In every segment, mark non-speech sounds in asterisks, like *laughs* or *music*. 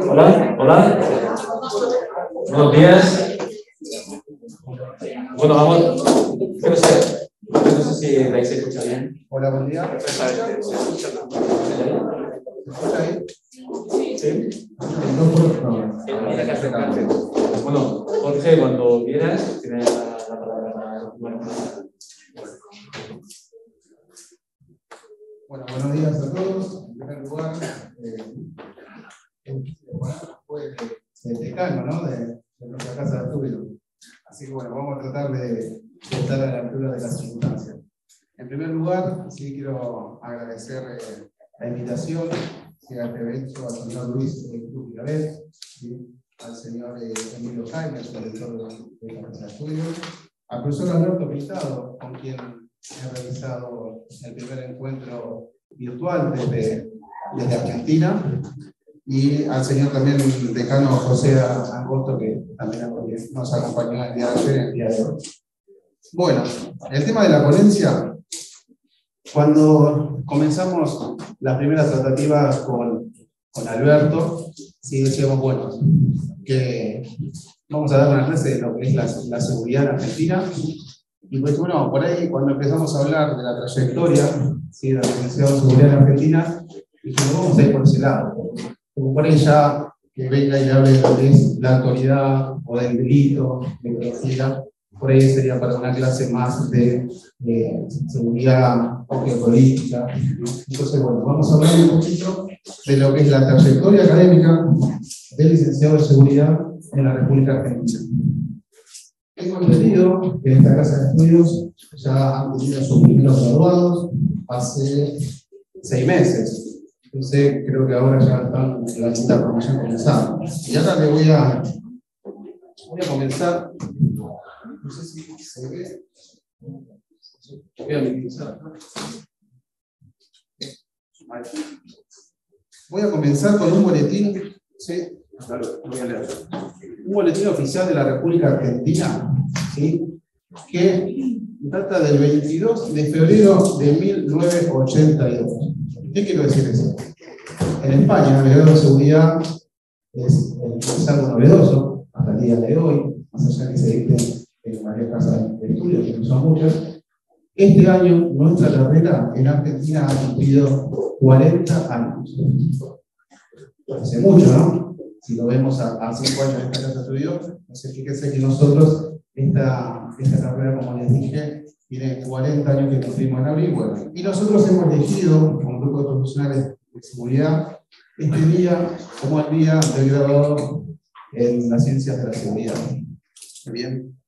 Hola, hola. Buenos días. Bueno, vamos. No sé, no sé si la se escucha bien. Hola, buen día. Perfectamente. ¿Se escucha? ¿Se escucha bien? Sí. Bueno, Jorge, cuando quieras, tienes la, la palabra para Bueno, buenos días a todos. En primer lugar, eh, fue el ¿no? de, de nuestra casa de estudio. Así que bueno, vamos a tratar de, de estar a la altura de las circunstancias. En primer lugar, sí quiero agradecer eh, la invitación que ha hecho al señor Luis Cruz Pilaret, ¿sí? al señor eh, Emilio Jaime, el director de la casa de estudio, al profesor Alberto Pintado, con quien he realizado el primer encuentro virtual desde, desde Argentina, y al señor también decano José Angosto, que también nos acompañó el día de ayer, el día de hoy. Bueno, el tema de la ponencia, cuando comenzamos las primeras tratativas con, con Alberto, sí decíamos, bueno, que vamos a dar una clase de lo que es la, la seguridad en Argentina, y pues bueno, por ahí cuando empezamos a hablar de la trayectoria ¿sí? de la Organización de Seguridad en Argentina, dijimos, vamos a ir por ese lado. Ahí ya que venga y hable de lo que es la autoridad o del delito, de policía, por ahí sería para una clase más de, de seguridad política. Entonces, bueno, vamos a hablar un poquito de lo que es la trayectoria académica del licenciado de seguridad en la República Argentina. Tengo entendido que en esta casa de estudios ya han tenido sus primeros graduados hace seis meses. Entonces creo que ahora ya están la quinta promoción comenzada. Y ahora le voy a, voy a comenzar. No sé si se ve. Voy a minimizar. Voy a comenzar con un boletín. ¿sí? Un boletín oficial de la República Argentina, ¿sí? que data del 22 de febrero de 1982. ¿Qué quiero decir eso? En España, el grado de seguridad es, es, algo novedoso hasta el día de hoy, más allá que se dicten en varias casas de estudio, que no son muchas. Este año, nuestra carrera en Argentina ha cumplido 40 años. Hace mucho, ¿no? si lo vemos a, a cinco años de esta casa estudió, entonces fíjense que nosotros, esta, esta carrera, como les dije, tiene 40 años que cumplimos en abril, bueno, y nosotros hemos elegido, como grupo de profesionales de seguridad, este día como el día del graduado en las ciencias de la seguridad. Bien.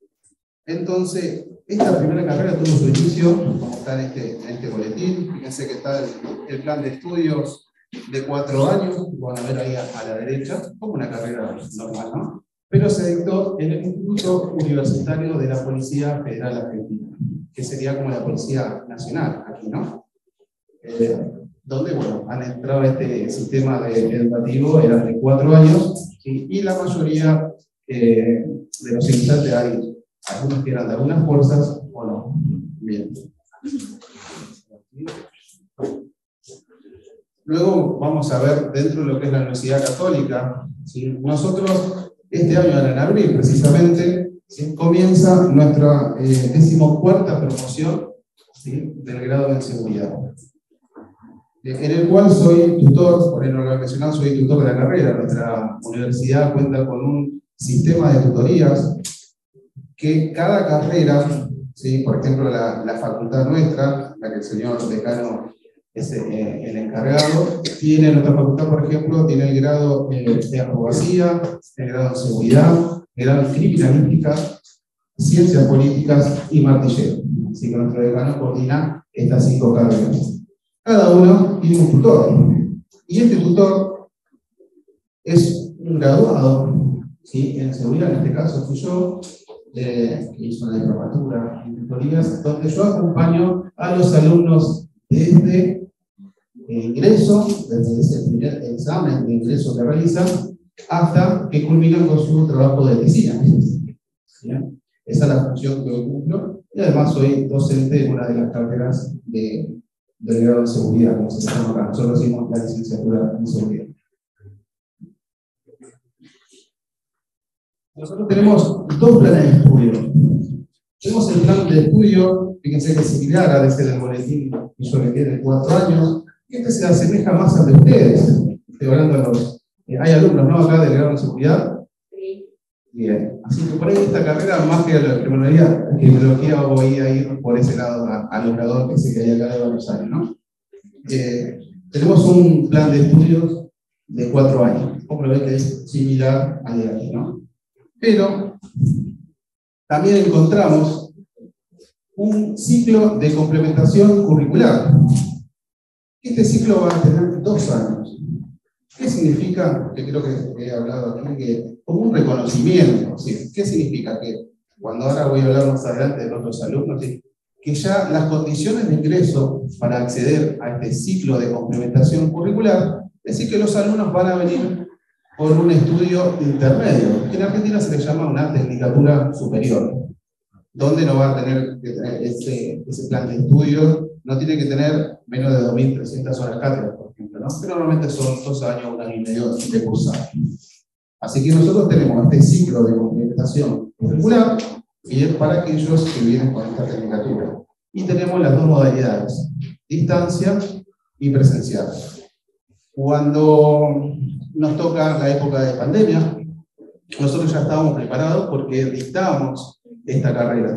Entonces, esta primera carrera tuvo su inicio, como está en este, en este boletín, fíjense que está el, el plan de estudios de cuatro años, van a ver ahí a, a, la derecha, como una carrera normal, ¿no? Pero se dictó en el Instituto Universitario de la Policía Federal Argentina, que sería como la Policía Nacional aquí, ¿no? Eh, donde, bueno, han entrado este sistema de, educativo, eran de cuatro años, y la mayoría eh, de los instantes hay algunos que eran de algunas fuerzas o no. Bien. Luego vamos a ver dentro de lo que es la Universidad Católica. ¿sí? Nosotros, este año, en abril precisamente, comienza nuestra eh, decimocuarta promoción del grado de seguridad. En el cual soy tutor, por el organizacional soy tutor de la carrera. Nuestra universidad cuenta con un sistema de tutorías que cada carrera, ¿sí? por ejemplo, la, la facultad nuestra, la que el señor decano es eh, el encargado. Tiene nuestra facultad, por ejemplo, tiene el grado eh, de abogacía, el grado de seguridad, el grado de criminalística, ciencias políticas y martillero. Así que nuestro decano coordina estas cinco carreras. Cada uno tiene un tutor. Y este tutor es un graduado ¿sí? en seguridad, en este caso fui yo, eh, que hizo la diplomatura en tutorías, donde yo acompaño a los alumnos desde el ingreso, desde ese primer examen de ingreso que realizan, hasta que culminan con su trabajo de tesina. ¿Bien? Esa es la función que hoy cumplo. Y además soy docente en una de las carreras de, de grado de seguridad, como se llama acá. Nosotros hicimos la licenciatura en seguridad. Nosotros tenemos dos planes de estudio. Tenemos el plan de estudio, fíjense que es similar a veces del boletín que yo le tiene cuatro años, y este se asemeja más al de ustedes. Estoy hablando de los. Eh, hay alumnos, ¿no? Acá del grado de seguridad, Bien. Así que por ahí esta carrera, más que la criminología, criminología voy a ir por ese lado a, graduados que se hay acá de varios años, ¿no? Eh, tenemos un plan de estudios de cuatro años. Como lo que es similar al de aquí, ¿no? Pero también encontramos un ciclo de complementación curricular. Este ciclo va a tener dos años. ¿Qué significa? Que creo que he hablado aquí, que un reconocimiento. ¿Qué significa? Que cuando ahora voy a hablar más adelante de otros alumnos, que ya las condiciones de ingreso para acceder a este ciclo de complementación curricular, es decir, que los alumnos van a venir por un estudio intermedio, que en Argentina se le llama una tecnicatura superior, donde no va a tener que tener ese, ese plan de estudio, no tiene que tener menos de 2.300 horas cátedras, por ejemplo, ¿no? pero normalmente son dos años, un año y medio de cursar. Así que nosotros tenemos este ciclo de complementación y es para aquellos que vienen con esta tecnicatura. Y tenemos las dos modalidades, distancia y presencial. Cuando nos toca la época de pandemia, nosotros ya estábamos preparados porque dictábamos esta carrera.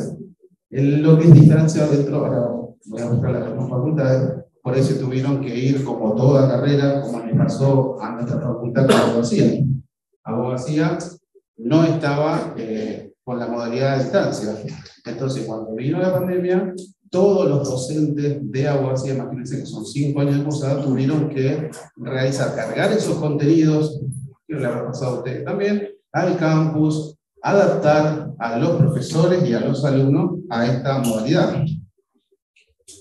lo que es distancia dentro, ahora voy a mostrar las facultades, por eso tuvieron que ir como toda carrera, como le pasó a nuestra facultad con abogacía. Abogacía no estaba eh, con la modalidad de distancia. Entonces, cuando vino la pandemia, todos los docentes de abogacía, imagínense que son cinco años de cursada, tuvieron que realizar, cargar esos contenidos, que le habrá pasado a ustedes también, al campus, adaptar a los profesores y a los alumnos a esta modalidad.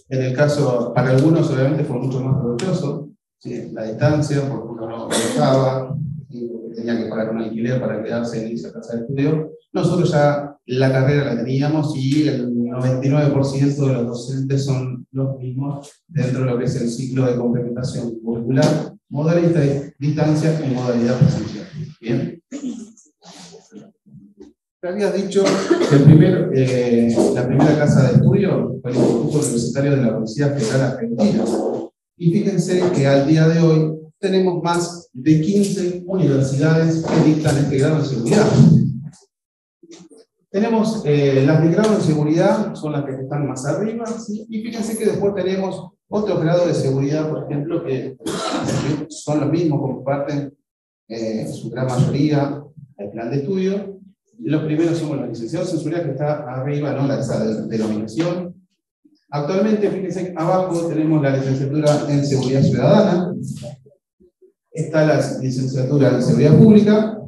En el caso, para algunos obviamente fue mucho más provechoso, la distancia, porque uno no estaba, tenía que pagar un alquiler para quedarse en esa casa de estudio. Nosotros ya la carrera la teníamos y el 99% de los docentes son los mismos dentro de lo que es el ciclo de complementación curricular, modalidad de distancia y modalidad presencial. Bien. Te había dicho que el primer, eh, la primera casa de estudio fue el Instituto Universitario de la Universidad Federal Argentina. Y fíjense que al día de hoy tenemos más de 15 universidades que dictan este grado de seguridad. Tenemos eh, las de grado de seguridad, son las que están más arriba, y fíjense que después tenemos otros grados de seguridad, por ejemplo, que son los mismos, comparten eh, su gran mayoría el plan de estudio. Los primeros somos los licenciados en seguridad, que está arriba, ¿no? la esa denominación. Actualmente, fíjense, abajo tenemos la licenciatura en seguridad ciudadana, está la licenciatura en seguridad pública,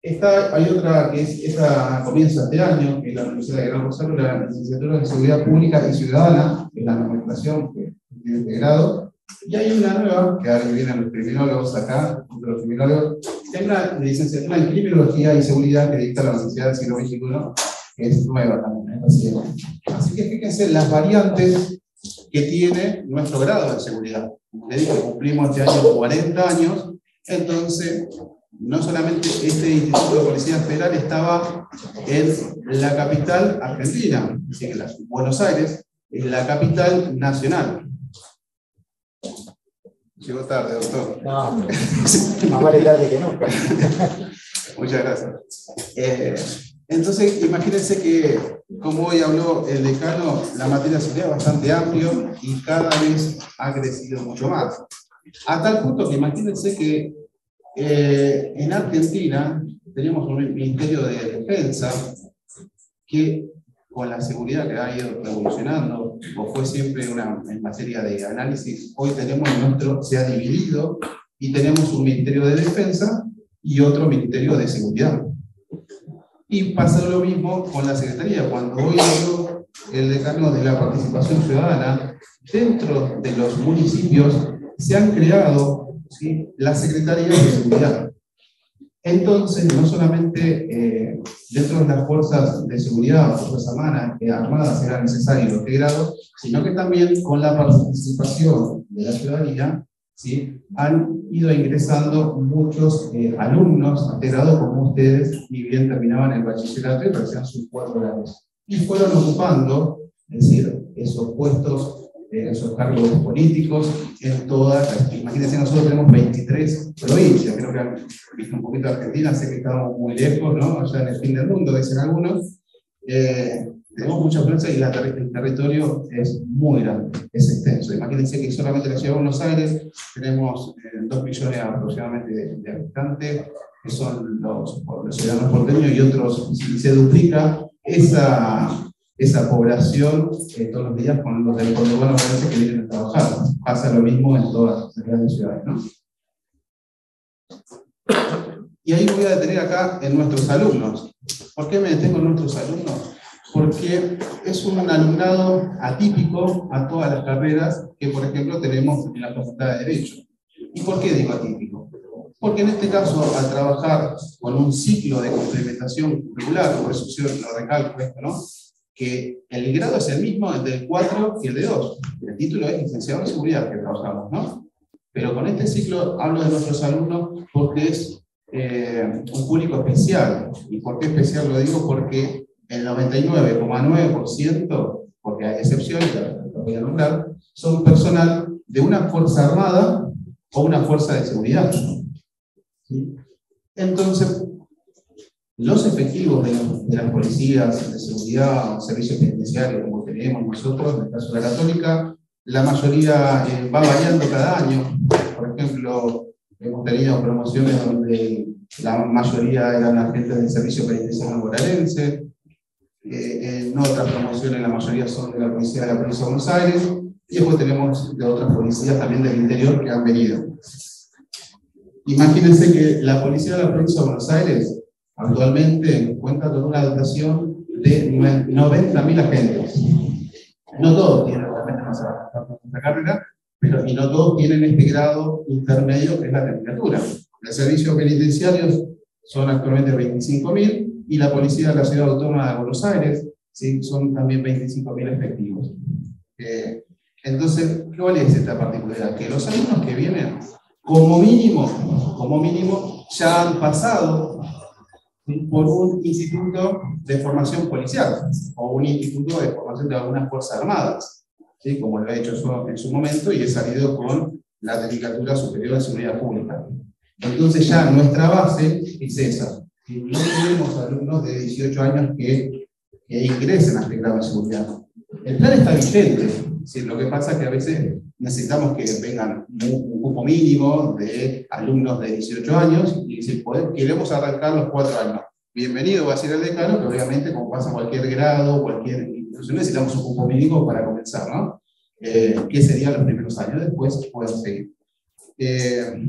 Está, hay otra que es, esta comienza este año, que es la Universidad de Gran Rosario, la licenciatura en Seguridad Pública y Ciudadana, que es la nomenclación que tiene este grado. Y hay una nueva, que ahora vienen los criminólogos acá, los criminólogos, hay una licenciatura en Criminología y Seguridad que dicta la Universidad del siglo XXI, que es nueva también. ¿eh? Así que fíjense las variantes que tiene nuestro grado de seguridad. Le digo, cumplimos este año 40 años, entonces no solamente este Instituto de Policía Federal estaba en la capital argentina, es decir, en Buenos Aires, en la capital nacional. Llegó tarde, doctor. No, más vale tarde que nunca. *laughs* Muchas gracias. Eh, entonces, imagínense que, como hoy habló el decano, la materia sería bastante amplio y cada vez ha crecido mucho más. A tal punto que imagínense que eh, en Argentina tenemos un Ministerio de Defensa que con la seguridad que ha ido revolucionando, o fue siempre una en materia de análisis, hoy tenemos nuestro, se ha dividido y tenemos un Ministerio de Defensa y otro Ministerio de Seguridad. Y pasa lo mismo con la Secretaría. Cuando hoy hablo el decano de la participación ciudadana, dentro de los municipios se han creado la Secretaría de Seguridad. Entonces, no solamente eh, dentro de las fuerzas de seguridad o fuerzas armadas, era necesario este grado, sino que también con la participación de la ciudadanía ¿sí? han ido ingresando muchos eh, alumnos grado como ustedes, y bien terminaban el bachillerato y realizaban sus cuatro grados. Y fueron ocupando, es decir, esos puestos, eh, esos cargos políticos en todas Imagínense, nosotros tenemos 23 provincias, creo que han visto un poquito Argentina, sé que estamos muy lejos, ¿no? Allá en el fin del mundo, dicen algunos. Eh, tenemos mucha influencia y el territorio es muy grande, es extenso. Imagínense que solamente en la ciudad de Buenos Aires tenemos 2 eh, millones aproximadamente de, habitantes, que son los, los ciudadanos porteños y otros, si se duplica esa, esa población eh, todos los días con los del conurbano que vienen a trabajar. Pasa lo mismo en todas las grandes ciudades. ¿no? Y ahí voy a detener acá en nuestros alumnos. ¿Por qué me detengo en nuestros alumnos? Porque es un alumnado atípico a todas las carreras que, por ejemplo, tenemos en la Facultad de Derecho. ¿Y por qué digo atípico? Porque en este caso, al trabajar con un ciclo de complementación curricular, por eso lo recalco esto, ¿no? que el grado es el mismo el del 4 que el de 2. El título es licenciado en seguridad que trabajamos, ¿no? Pero con este ciclo hablo de nuestros alumnos porque es eh, un público especial. ¿Y por qué especial lo digo? Porque el 99,9%, porque hay excepciones, lo voy a nombrar, son personal de una fuerza armada o una fuerza de seguridad. Entonces, los efectivos de, las policías de seguridad servicios penitenciarios, como tenemos nosotros, en el caso de la Católica, la mayoría eh, va variando cada año. Por ejemplo, hemos tenido promociones donde la mayoría eran agentes del servicio penitenciario bonaerense, eh, en otras promociones la mayoría son de la policía de la provincia de Buenos Aires, y después tenemos de otras policías también del interior que han venido. Imagínense que la policía de la provincia de Buenos Aires actualmente cuenta con una dotación de 90.000 agentes. No todos tienen realmente nuestra carrera, pero y no todos tienen este grado intermedio que es la temperatura. Los servicios penitenciarios son actualmente 25.000 y la Policía de la Ciudad Autónoma de Buenos Aires, ¿sí? son también 25.000 efectivos. Eh, entonces, ¿cuál es esta particularidad? Que los alumnos que vienen, como mínimo, como mínimo, ya han pasado por un instituto de formación policial o un instituto de formación de algunas Fuerzas Armadas, ¿sí? como lo he hecho en su momento, y he salido con la Tecnicatura Superior de Seguridad Pública. Entonces ya nuestra base es esa, no tenemos alumnos de 18 años que, que ingresen a este grado de seguridad. El plan está vigente, ¿sí? lo que pasa es que a veces necesitamos que vengan un, grupo mínimo de alumnos de 18 años y si queremos arrancar los 4 años. Bienvenido va a ser el decano, pero obviamente como pasa cualquier grado, cualquier institución, necesitamos un grupo mínimo para comenzar, ¿no? Eh, ¿Qué serían los primeros años? Después podemos seguir. Eh,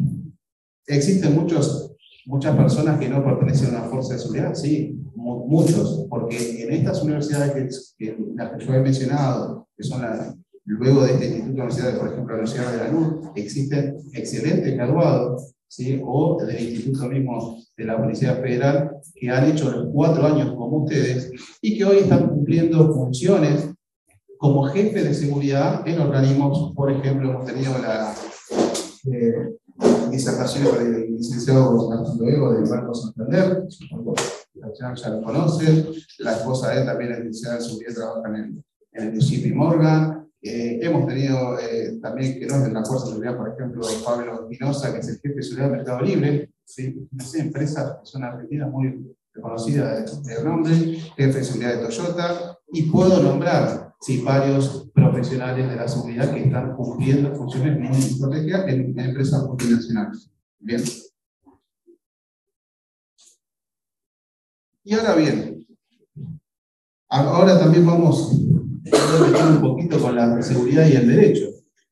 existen muchos muchas personas que no pertenecen a una fuerza de seguridad, sí, muchos, porque en estas universidades que, las que yo he mencionado, que son las, luego de este Instituto de Universidades, por ejemplo, la Universidad de la Luz, existen excelentes graduados, ¿sí? o del Instituto mismo de la Universidad Federal, que han hecho los cuatro años como ustedes y que hoy están cumpliendo funciones como jefe de seguridad en organismos, por ejemplo, hemos tenido la, eh, disertación para el licenciado Luego de Banco Santander, ya, ya lo conocen, la esposa de él también es licenciada en seguridad, trabaja en el, en el JP Morgan. Eh, hemos tenido eh, también, que no es de la Fuerza de Seguridad, por ejemplo, Pablo Espinosa, que es el jefe de seguridad del Mercado Libre, ¿sí? empresas que son argentinas muy reconocidas de, de nombre, jefe de seguridad de Toyota, y puedo nombrar sí, varios profesionales de la seguridad que están cumpliendo funciones muy estratégicas en, empresas multinacionales. Bien. Y ahora bien, ahora también vamos a meter un poquito con la seguridad y el derecho.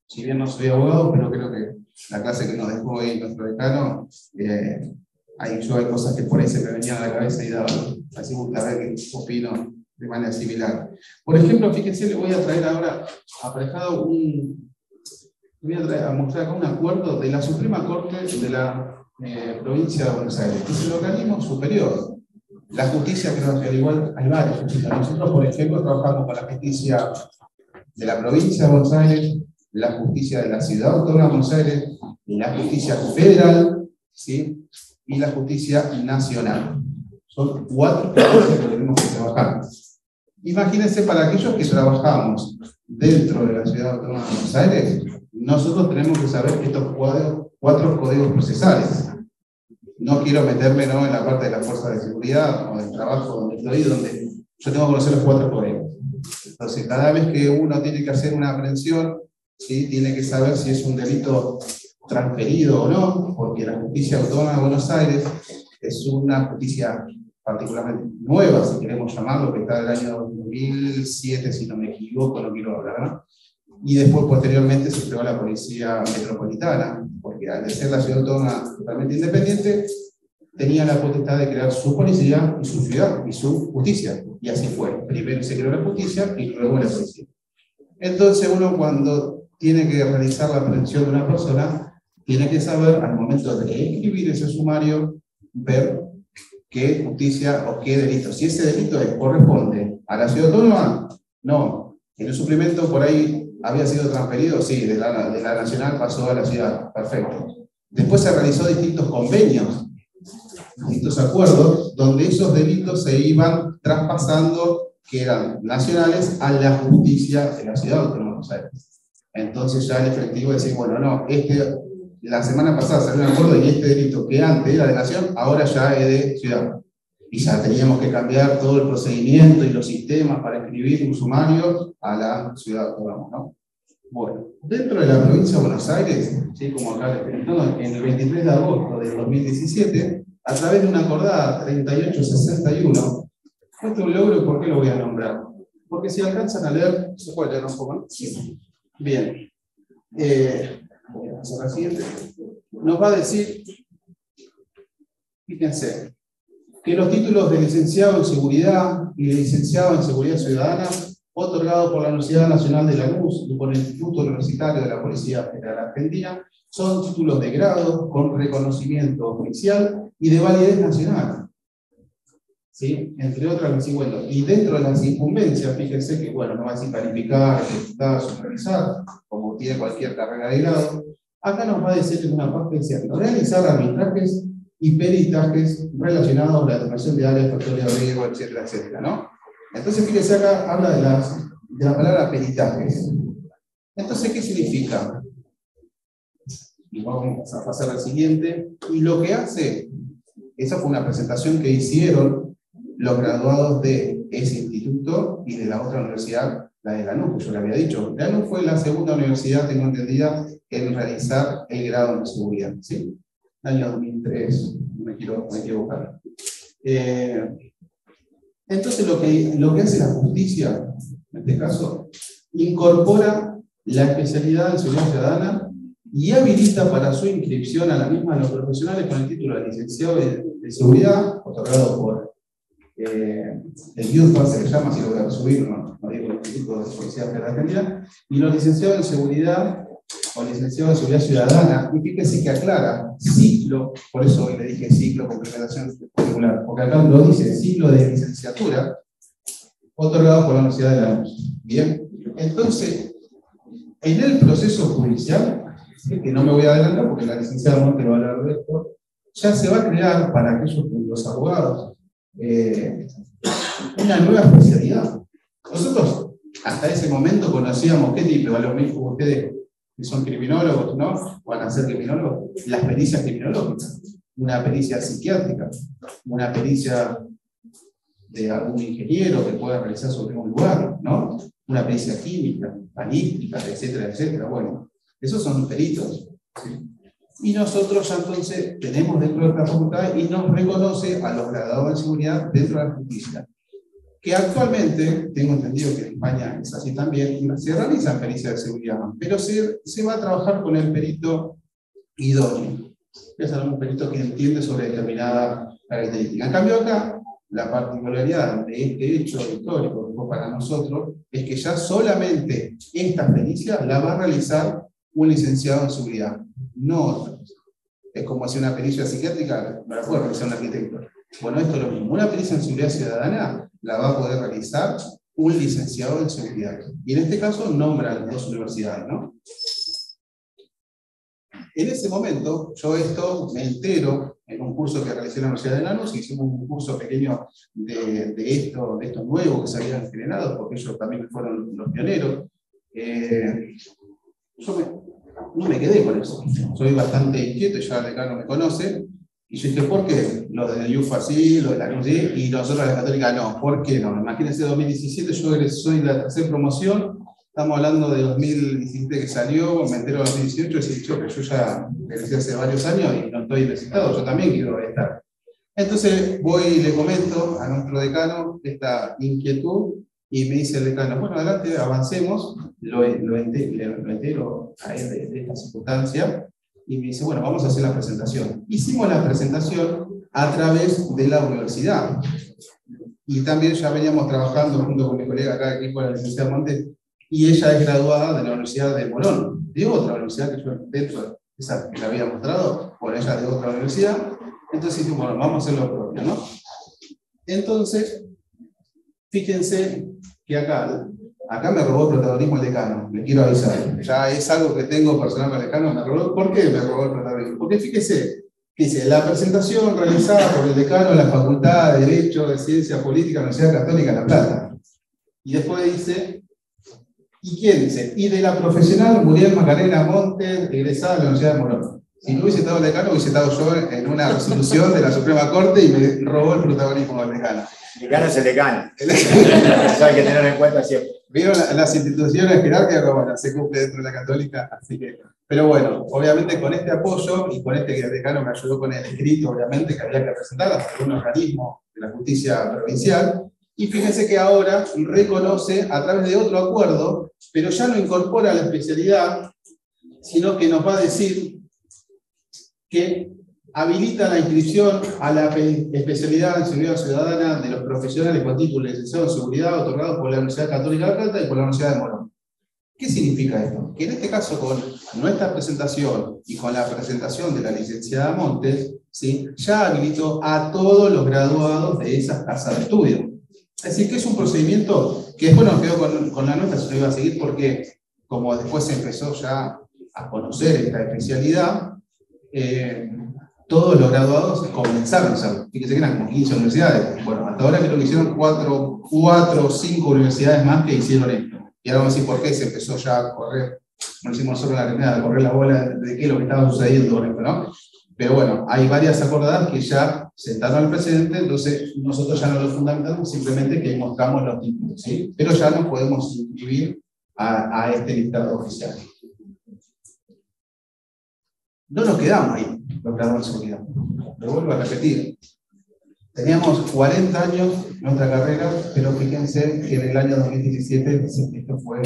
Si bien no soy abogado, pero creo que la clase que nos dejó hoy nuestro decano, eh, hay, yo hay cosas que por ahí se me venían a la cabeza y daba, así gusta ver qué opino de manera similar. Por ejemplo, fíjense, le voy a traer ahora aparejado un, voy a, mostrar un acuerdo de la Suprema Corte de la eh, provincia de Buenos Aires, que es el organismo superior. La justicia, creo que al igual hay justicias. Nosotros, por ejemplo, trabajamos con la justicia de la provincia de Buenos Aires, la justicia de la Ciudad Autónoma de Buenos Aires, la justicia federal, ¿sí? y la justicia nacional. Son cuatro justicias que tenemos que trabajar. Imagínense para aquellos que trabajamos dentro de la Ciudad Autónoma de Buenos Aires, nosotros tenemos que saber estos cuatro, cuatro códigos procesales. No quiero meterme ¿no? en la parte de la fuerza de seguridad o del trabajo donde estoy, donde yo tengo que conocer los cuatro códigos. Entonces, cada vez que uno tiene que hacer una aprehensión, ¿sí? tiene que saber si es un delito transferido o no, porque la justicia autónoma de Buenos Aires es una justicia particularmente nueva, si queremos llamarlo, que está del año 2007, si no me equivoco, no quiero hablar, ¿no? Y después, posteriormente, se creó la Policía Metropolitana, porque al ser la ciudad autónoma totalmente independiente, tenía la potestad de crear su policía y su ciudad y su justicia. Y así fue. Primero se creó la justicia y luego la policía. Entonces uno cuando tiene que realizar la prevención de una persona, tiene que saber al momento de escribir ese sumario, ver qué justicia o qué delito. Si ese delito corresponde a la ciudad autónoma, no. En el suplemento por ahí había sido transferido, sí, de la, de la nacional pasó a la ciudad, perfecto. Después se realizó distintos convenios, distintos acuerdos, donde esos delitos se iban traspasando, que eran nacionales, a la justicia de la ciudad autónoma de. Entonces ya el efectivo decía, bueno, no, este la semana pasada salió un acuerdo y este delito que antes era de nación, ahora ya es de ciudad. Y ya teníamos que cambiar todo el procedimiento y los sistemas para escribir un sumario a la ciudad autónoma. ¿no? Bueno, dentro de la provincia de Buenos Aires, ¿sí? como acá les comentaba, en el 23 de agosto del 2017, a través de una acordada 3861, este es un logro, ¿por qué lo voy a nombrar? Porque si alcanzan a leer, ¿se puede leer un poco? Sí. Bien. Eh, nos va a decir, fíjense, que los títulos de licenciado en seguridad y de licenciado en seguridad ciudadana, otorgados por la Universidad Nacional de la Luz y por el Instituto Universitario de la Policía Federal Argentina, son títulos de grado con reconocimiento oficial y de validez nacional. ¿Sí? Entre otras, bueno, y dentro de las incumbencias, fíjense que, bueno, no va a decir calificar, ejecutar, supervisar, como tiene cualquier carrera de grado, Acá nos va a decir en una parte cierta, realizar arbitrajes y peritajes relacionados a la determinación de áreas, factores de riesgo, etcétera, etcétera, ¿no? Entonces, fíjense acá, habla de, las, de la palabra peritajes. Entonces, ¿qué significa? Y vamos a pasar al siguiente. Y lo que hace, esa fue una presentación que hicieron los graduados de ese instituto y de la otra universidad, la de Lanús, que yo le había dicho. Lanús fue la segunda universidad, tengo entendida, en realizar el grado de seguridad. ¿sí? Año 2003, no me quiero equivocar. Eh, entonces, lo que, lo que hace la justicia, en este caso, incorpora la especialidad de seguridad ciudadana y habilita para su inscripción a la misma a los profesionales con el título de licenciado de, seguridad, otorgado por eh, el Youth se llama, si lo voy a resumir, no, Instituto de Argentina, y los licenciados en seguridad o licenciado en Seguridad Ciudadana, y fíjese que aclara ciclo, por eso hoy le dije ciclo, complementación particular, porque acá lo dice ciclo de licenciatura, otorgado por la Universidad de La Bien, entonces, en el proceso judicial, que no me voy a adelantar porque la licenciada Monte va a hablar de esto, ya se va a crear para aquellos los abogados eh, una nueva especialidad. Nosotros hasta ese momento conocíamos qué tipo, a los mismos ustedes que son criminólogos, ¿no? Van a ser criminólogos, las pericias criminológicas, una pericia psiquiátrica, una pericia de algún ingeniero que pueda realizar sobre un lugar, ¿no? Una pericia química, balística, etcétera, etcétera. Bueno, esos son peritos. Y nosotros ya entonces tenemos dentro de esta facultad y nos reconoce a los graduados de seguridad dentro de la justicia que actualmente, tengo entendido que en España es así también, se realizan pericias de seguridad, pero se, se va a trabajar con el perito idóneo. Es un perito que entiende sobre determinada característica. En cambio acá, la particularidad de este hecho histórico para nosotros es que ya solamente esta pericia la va a realizar un licenciado en seguridad, no otra. Es como hacer una pericia psiquiátrica, la puede realizar un arquitecto. Bueno, esto es lo mismo. Una pericia en seguridad ciudadana la va a poder realizar un licenciado en seguridad. Y en este caso nombran dos universidades, ¿no? En ese momento, yo esto me entero en un curso que realicé en la Universidad de Lanús, hicimos un curso pequeño de, de esto, de esto nuevo que se habían generado, porque ellos también fueron los pioneros. Eh, yo no me quedé con eso. Soy bastante inquieto, ya el decano me conoce, y yo dije, ¿por qué? Lo de UFA sí, lo de la sí, y nosotros la Católica no. ¿Por qué no? Imagínense 2017, yo soy la tercera promoción, estamos hablando de 2017 que salió, me entero de 2018, es dicho que yo ya crecí hace varios años y no estoy necesitado, yo también quiero estar. Entonces voy y le comento a nuestro decano esta inquietud y me dice el decano, bueno, adelante, avancemos, lo, lo, entero, a él de, de esta circunstancia, y me dice, bueno, vamos a hacer la presentación. Hicimos la presentación a través de la universidad. Y también ya veníamos trabajando junto con mi colega acá, aquí con la licenciada Montes, y ella es graduada de la Universidad de Morón, de otra universidad que yo dentro de esa que la había mostrado, por ella de otra universidad. Entonces dijimos, bueno, vamos a hacer lo propio, ¿no? Entonces, fíjense que acá Acá me robó el protagonismo el decano, le quiero avisar. Ya es algo que tengo personal con el decano, me robó. ¿Por qué me robó el protagonismo? Porque fíjese, dice, la presentación realizada por el decano de la Facultad de Derecho de Ciencia Política de la Universidad Católica de La Plata. Y después dice, ¿y quién dice? Y de la profesional Muriel Macarena Montes, egresada de la Universidad de Morón. Si no hubiese estado el decano, hubiese estado yo en una resolución de la Suprema Corte y me robó el protagonismo del decano. El decano es el decano. Eso hay que tenerlo en cuenta siempre. Vieron las instituciones jerárquicas, bueno, se cumple dentro de la católica, así que. Pero bueno, obviamente con este apoyo y con este que el decano me ayudó con el escrito, obviamente, que había que presentar a un organismo de la justicia provincial, y fíjense que ahora reconoce a través de otro acuerdo, pero ya no incorpora la especialidad, sino que nos va a decir que habilita la inscripción a la especialidad en seguridad ciudadana de los profesionales con título de licenciado en seguridad otorgados por la Universidad Católica de Plata y por la Universidad de Morón. ¿Qué significa esto? Que en este caso, con nuestra presentación y con la presentación de la licenciada Montes, ¿sí? ya habilitó a todos los graduados de esas casas de estudio. Es decir, que es un procedimiento que después nos quedó con, con la nuestra, se lo iba a seguir porque, como después se empezó ya a conocer esta especialidad, eh, todos los graduados comenzaron a hacerlo. Fíjense que eran como 15 universidades. Bueno, hasta ahora creo que hicieron 4 o 5 universidades más que hicieron esto. Y ahora vamos a decir por qué se empezó ya a correr, no hicimos nosotros la remeda, a correr la bola de qué es lo que estaba sucediendo con esto, ¿no? Pero bueno, hay varias acordadas que ya sentaron al presidente, entonces nosotros ya no lo fundamentamos, simplemente que mostramos los títulos, ¿sí? Pero ya no podemos inscribir a, a este listado oficial. No nos quedamos ahí los de seguridad. Lo vuelvo a repetir. Teníamos 40 años en nuestra carrera, pero fíjense que en el año 2017 esto fue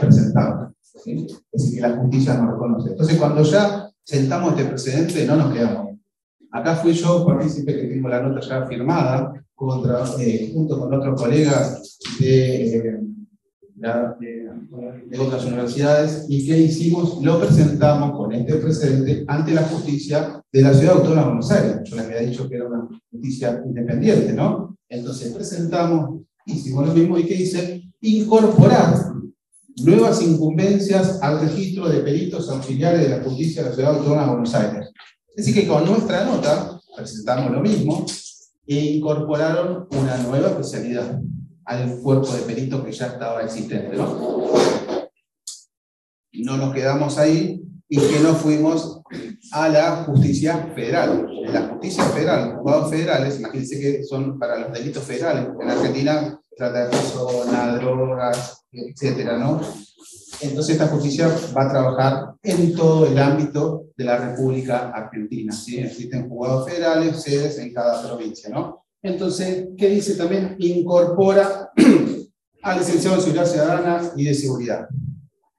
presentado. Es decir, que la justicia nos reconoce. Entonces, cuando ya sentamos este precedente, no nos quedamos. Acá fui yo partícipe que tengo la nota ya firmada, contra, eh, junto con otros colegas de, eh, de, otras universidades, y ¿qué hicimos? Lo presentamos con este precedente ante la justicia de la Ciudad Autónoma de Buenos Aires. Yo les había dicho que era una justicia independiente, ¿no? Entonces presentamos, hicimos lo mismo, y ¿qué hice? Incorporar nuevas incumbencias al registro de peritos auxiliares de la justicia de la Ciudad Autónoma de Buenos Aires. Es decir, que con nuestra nota presentamos lo mismo e incorporaron una nueva especialidad al cuerpo de peritos que ya estaba existente. ¿no? no nos quedamos ahí y que no fuimos a la justicia federal. La justicia federal, los juzgados federales, imagínense que son para los delitos federales, en Argentina trata de personas, drogas, etcétera, ¿no? Entonces esta justicia va a trabajar en todo el ámbito de la República Argentina. ¿sí? Existen juzgados federales, sedes en cada provincia, ¿no? Entonces, ¿qué dice también? Incorpora *clears throat* al licenciado de Seguridad Ciudadana y de Seguridad.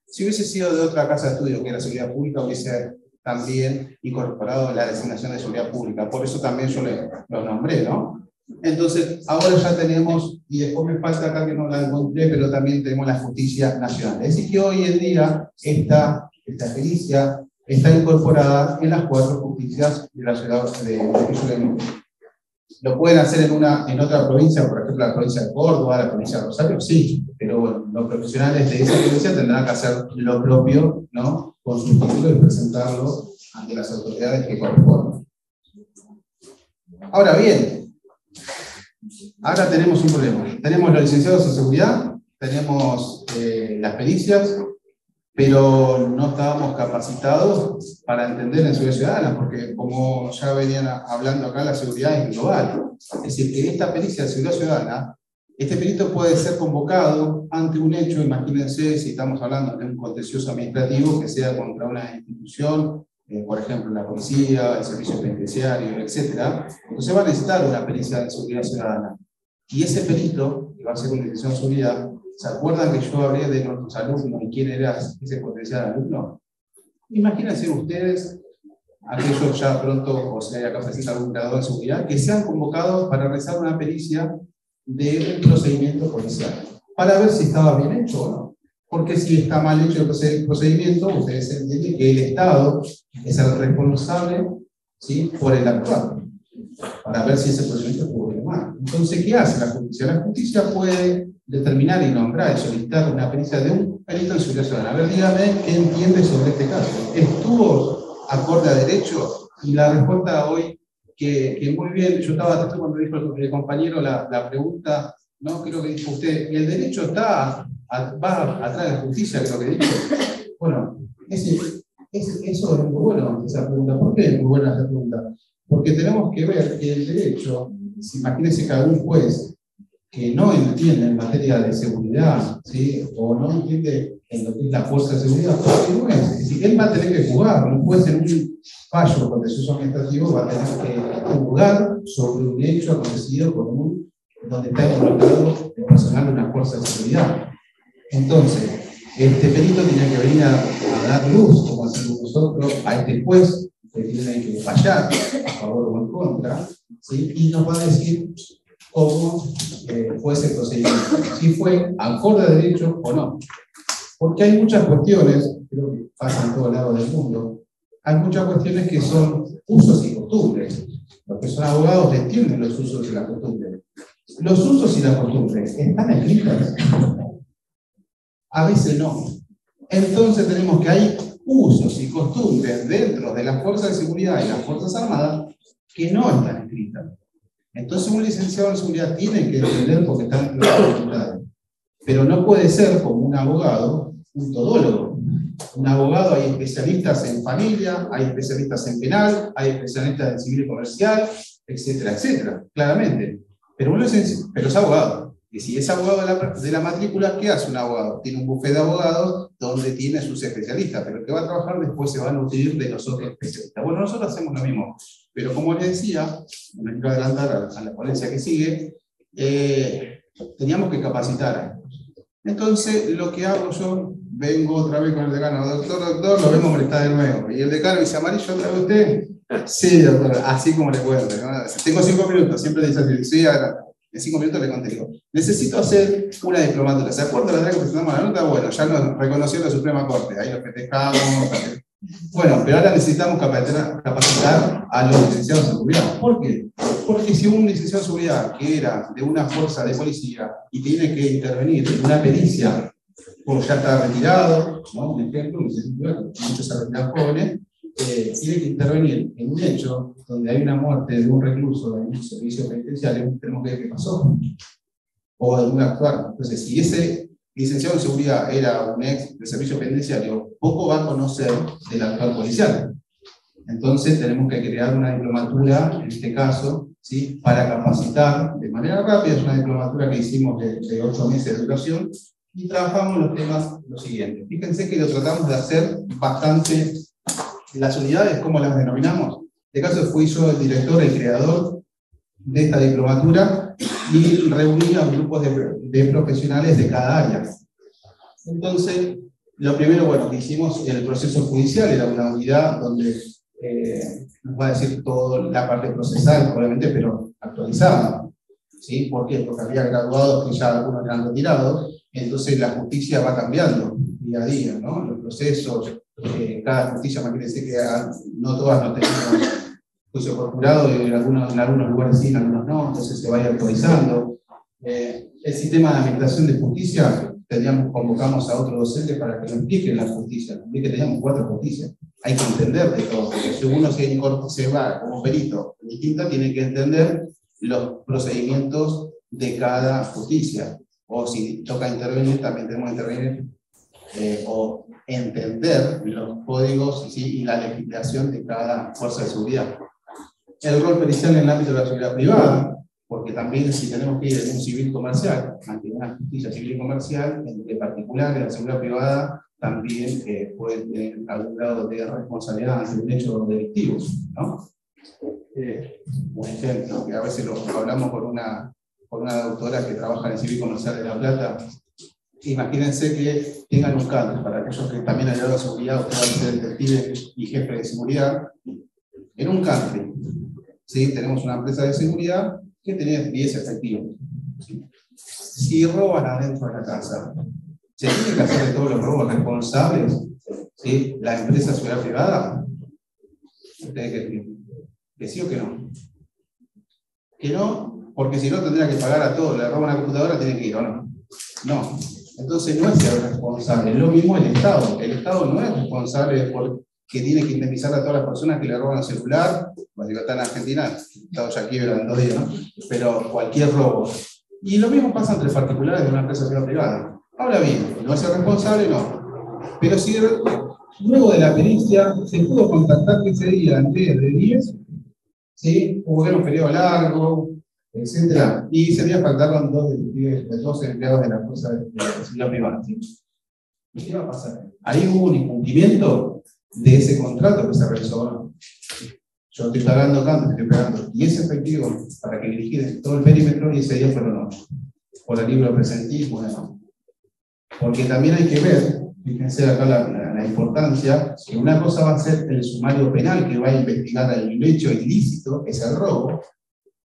Si hubiese sido de otra casa de estudio, que era Seguridad Pública, hubiese también incorporado la designación de Seguridad Pública. Por eso también yo le, lo nombré, ¿no? Entonces, ahora ya tenemos, y después me falta acá que no la encontré, pero también tenemos la justicia nacional. Es decir, que hoy en día esta, esta pericia está incorporada en las cuatro justicias de la ciudad de, de, ¿Lo pueden hacer en, una, en otra provincia, por ejemplo la provincia de Córdoba, la provincia de Rosario? Sí, pero bueno, los profesionales de esa provincia tendrán que hacer lo propio, ¿no? Con su título y presentarlo ante las autoridades que corresponden. Ahora bien, ahora tenemos un problema. Tenemos los licenciados en seguridad, tenemos eh, las pericias, pero no estábamos capacitados para entender en seguridad ciudadana, porque como ya venían hablando acá, la seguridad es global. Es decir, que esta pericia de seguridad ciudadana, este perito puede ser convocado ante un hecho, imagínense si estamos hablando de un contencioso administrativo que sea contra una institución, eh, por ejemplo, la policía, el servicio penitenciario, etc. Entonces va a necesitar una pericia de seguridad ciudadana. Y ese perito, que va a ser una decisión de seguridad, ¿Se acuerdan que yo hablé de nuestros alumnos y quién era ese potencial alumno? Imagínense ustedes, aquellos ya pronto, o sea, capacita algún graduado de seguridad, que sean convocados para realizar una pericia de un procedimiento policial, para ver si estaba bien hecho o no. Porque si está mal hecho el procedimiento, ustedes entienden que el Estado es el responsable ¿sí? por el actuar, para ver si ese procedimiento estuvo bien o mal. Entonces, ¿qué hace la justicia? La justicia puede determinar y nombrar y solicitar una pericia de un perito en seguridad ciudadana. A ver, dígame qué entiende sobre este caso. ¿Estuvo acorde a derecho? Y la respuesta hoy, que, que muy bien, yo estaba atento cuando dijo el compañero la, la, pregunta, ¿no? Creo que dijo usted, el derecho está, va atrás de la justicia, creo que dijo. Bueno, ese, ese, eso es muy bueno, esa pregunta. ¿Por qué es muy buena esa pregunta? Porque tenemos que ver que el derecho, si imagínense que algún juez que no entiende en materia de seguridad, ¿sí? o no entiende en lo que es la fuerza de seguridad, porque no es. Es decir, él va a tener que jugar, no puede ser un fallo contencioso administrativo, va a tener que jugar sobre un hecho acontecido con un, donde está involucrado el personal de una fuerza de seguridad. Entonces, este perito tiene que venir a, a dar luz, como hacemos nosotros, a este juez que tiene que fallar a favor o en contra, ¿sí? y nos va a decir cómo eh, fue ese procedimiento, si fue acorde a derecho o no. Porque hay muchas cuestiones, creo que pasa en todos lados del mundo, hay muchas cuestiones que son usos y costumbres. Los que son abogados entienden los usos y las costumbres. Los usos y las costumbres están escritas. A veces no. Entonces tenemos que hay usos y costumbres dentro de las fuerzas de seguridad y las fuerzas armadas que no están escritas. Entonces un licenciado en seguridad tiene que entender porque están en la Pero no puede ser como un abogado, un todólogo. Un abogado, hay especialistas en familia, hay especialistas en penal, hay especialistas en civil y comercial, etcétera, etcétera, claramente. Pero, uno es, pero es abogado. Y si es abogado de la, de la matrícula, ¿qué hace un abogado? Tiene un bufete de abogados donde tiene sus especialistas, pero el que va a trabajar después se va a nutrir de los otros especialistas. Bueno, nosotros hacemos lo mismo. Pero como les decía, me quiero adelantar a, la ponencia que sigue, eh, teníamos que capacitar. Entonces, lo que hago yo, vengo otra vez con el decano, doctor, doctor, lo vemos está de nuevo. Y el decano dice, amarillo otra vez usted. *laughs* Sí, doctor, así como le cuento. Tengo cinco minutos, siempre dice así, sí, en cinco minutos le conté. necesito hacer una diplomatura. ¿Se acuerda la que presentamos la nota? Bueno, ya nos reconoció la Suprema Corte, ahí lo festejamos, bueno, pero ahora necesitamos capacitar a los licenciados de seguridad. ¿Por qué? Porque si un licenciado de seguridad que era de una fuerza de policía y tiene que intervenir en una pericia, como ya está retirado, ¿no? un ejemplo, muchos se retiran jóvenes, eh, tiene que intervenir en un hecho donde hay una muerte de un recluso en un servicio penitenciario, tenemos que ver qué pasó, o de un actuar. Entonces, si ese licenciado en seguridad era un ex del servicio penitenciario, poco va a conocer del actual policial. Entonces tenemos que crear una diplomatura, en este caso, ¿sí? para capacitar de manera rápida, es una diplomatura que hicimos de, ocho meses de duración, y trabajamos los temas lo siguiente. Fíjense que lo tratamos de hacer bastante, las unidades, ¿cómo las denominamos? En este caso fui yo el director, el creador de esta diplomatura, y reuní a grupos de, profesionales de cada área. Entonces, lo primero, bueno, que hicimos el proceso judicial, era una unidad donde eh, nos va a decir toda la parte procesal, probablemente, pero actualizada. ¿Sí? ¿Por qué? Porque había graduados que ya algunos eran retirados, entonces la justicia va cambiando día a día, ¿no? Los procesos, eh, cada justicia, imagínense que no todas no tenemos juicio por jurado, en algunos, en algunos lugares sí, en algunos no, entonces se va actualizando. Eh, el sistema de administración de justicia, teníamos, convocamos a otro docente para que nos explique la justicia, que teníamos cuatro justicias. hay que entender de todo, porque si uno se, se va como perito distinta, tiene que entender los procedimientos de cada justicia. O si toca intervenir, también tenemos que intervenir eh, o entender los códigos y la legislación de cada fuerza de seguridad. El rol pericial en el ámbito de la seguridad privada, porque también si tenemos que ir en un civil comercial, ante una justicia civil comercial, en particular en la seguridad privada, también eh, puede tener algún grado de responsabilidad ante un hecho delictivo. ¿no? Eh, un ejemplo, que a veces lo, hablamos con una, con una doctora que trabaja en el civil comercial de La Plata, imagínense que tengan un cambio, para aquellos que también han de seguridad, a ser detective y jefe de seguridad, en un country, ¿sí? tenemos una empresa de seguridad que tiene 10 efectivos. Si roban adentro de la casa, ¿se tiene que hacer de todos los robos responsables ¿sí? la empresa seguridad privada? ¿Ustedes qué ¿Que sí o que no? Que no, porque si no tendría que pagar a todos, le roban una computadora, tiene que ir, ¿o no? No. Entonces no es el responsable, es lo mismo el Estado. El Estado no es responsable porque tiene que indemnizar a todas las personas que le roban el celular, cuando digo, está en Argentina, el Estado ya quiebra en dos días, ¿no? pero cualquier robo. Y lo mismo pasa entre particulares de una empresa privada. Ahora bien, no es el responsable, no. Pero si luego de la pericia se pudo contactar que ese día antes de 10, ¿sí? hubo un periodo largo, Y ese día faltaron dos, dos empleados de la fuerza de, la seguridad privada. qué va a pasar? Ahí hubo un incumplimiento de ese contrato que se realizó. Yo estoy pagando tanto, estoy pagando 10 efectivos para que dirigieran todo el perímetro y ese día fueron 8. Por el libro presentismo, bueno. Porque también hay que ver, fíjense acá la, la, la, importancia, que una cosa va a ser el sumario penal que va a investigar el hecho ilícito, que es el robo,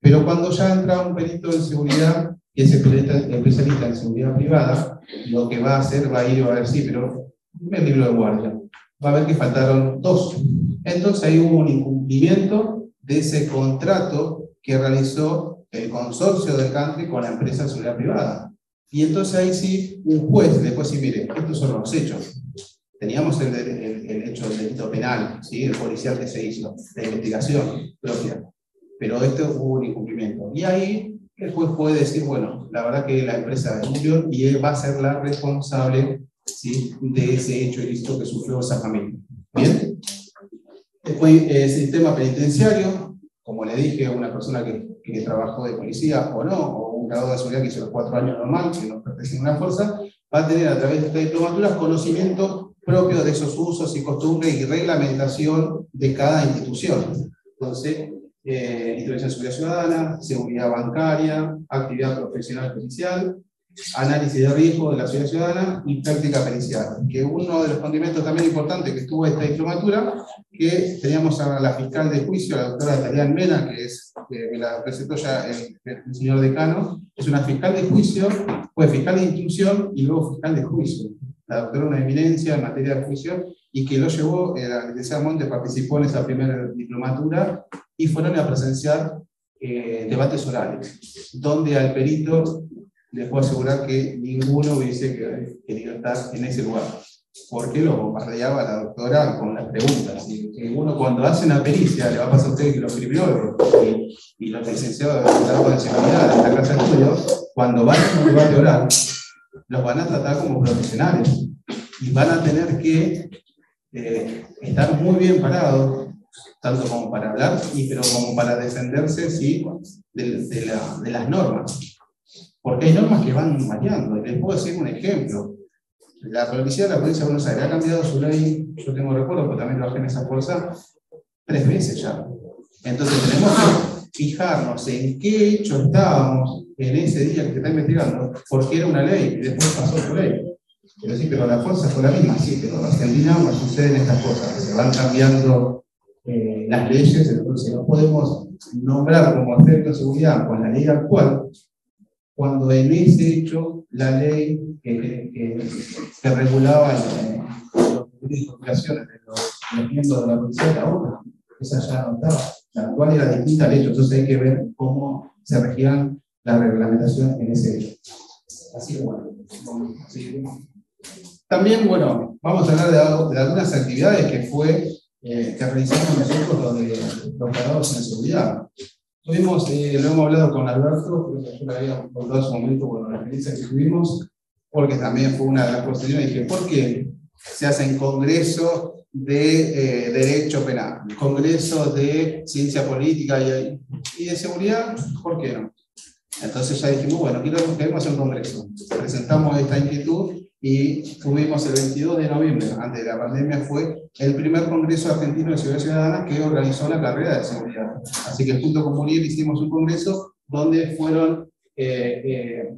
pero cuando ya entra un perito de seguridad, que es especialista en seguridad privada, lo que va a hacer va a ir va a decir, pero me libro de guardia. Va a ver que faltaron dos. Entonces ahí hubo un incumplimiento de ese contrato que realizó el consorcio del country con la empresa de seguridad privada. Y entonces ahí sí, un juez después sí, mire, estos son los hechos. Teníamos el, el hecho del delito penal, ¿sí? el policial que se hizo, la investigación propia pero este hubo un incumplimiento. Y ahí el juez puede decir, bueno, la verdad que la empresa murió y él va a ser la responsable ¿sí? de ese hecho ilícito que sufrió esa familia. Bien. Después, el sistema penitenciario, como le dije, una persona que, que, trabajó de policía o no, o un grado de seguridad que hizo los cuatro años normal, que no pertenece a una fuerza, va a tener a través de esta diplomatura conocimiento propio de esos usos y costumbres y reglamentación de cada institución. Entonces, eh, intervención de seguridad ciudadana, seguridad bancaria, actividad profesional pericial, análisis de riesgo de la ciudadana y práctica pericial. Que uno de los condimentos también importantes que estuvo esta diplomatura, que teníamos a la fiscal de juicio, la doctora Talian Mena, que es que la presentó ya el, el, señor decano, es una fiscal de juicio, fue fiscal de instrucción y luego fiscal de juicio. La doctora una eminencia en materia de juicio y que lo llevó, eh, la licenciada Monte participó en esa primera diplomatura y fueron a presenciar eh, debates orales, donde al perito les puedo asegurar que ninguno hubiese querido estar en ese lugar, porque lo bombardeaba la doctora con las preguntas. Y, uno cuando hace una pericia, le va a pasar a usted que los criminólogos y, y los licenciados de seguridad de esta casa de estudios, cuando van a un debate oral, los van a tratar como profesionales y van a tener que eh, estar muy bien parados tanto como para hablar, y, pero como para defenderse ¿sí? de, de, la, de las normas. Porque hay normas que van variando. Les puedo decir un ejemplo. La policía de la Provincia de Buenos Aires ha cambiado su ley, yo tengo recuerdo, porque también trabajé en esa fuerza, tres veces ya. Entonces tenemos que fijarnos en qué hecho estábamos en ese día que se está investigando, porque era una ley y después pasó su ley. Pero sí, pero la fuerza fue la misma, sí, pero en Argentina no suceden estas cosas, se van cambiando las leyes, entonces no podemos nombrar como aspecto de seguridad con la ley actual, cuando en ese hecho la ley que, que, que regulaba las obligaciones de los, miembros de la policía era otra, esa ya no estaba. La actual era distinta al hecho, entonces hay que ver cómo se regían la reglamentación en ese hecho. Así que bueno, También, bueno, vamos a hablar de algunas actividades que fue eh, que realizamos nosotros los, de, los parados en seguridad. Tuvimos, eh, lo hemos hablado con Alberto, creo que yo le había contado en su momento con la experiencia que tuvimos, porque también fue una de las cuestiones, dije, ¿por qué se hacen congresos de eh, derecho penal, congresos de ciencia política y, y, de seguridad? ¿Por qué no? Entonces ya dijimos, bueno, queremos hacer un congreso. Presentamos esta inquietud y tuvimos el 22 de noviembre, antes de la pandemia, fue el primer Congreso Argentino de Seguridad Ciudadana que organizó la carrera de seguridad. Así que junto con Muriel hicimos un congreso donde fueron eh, eh,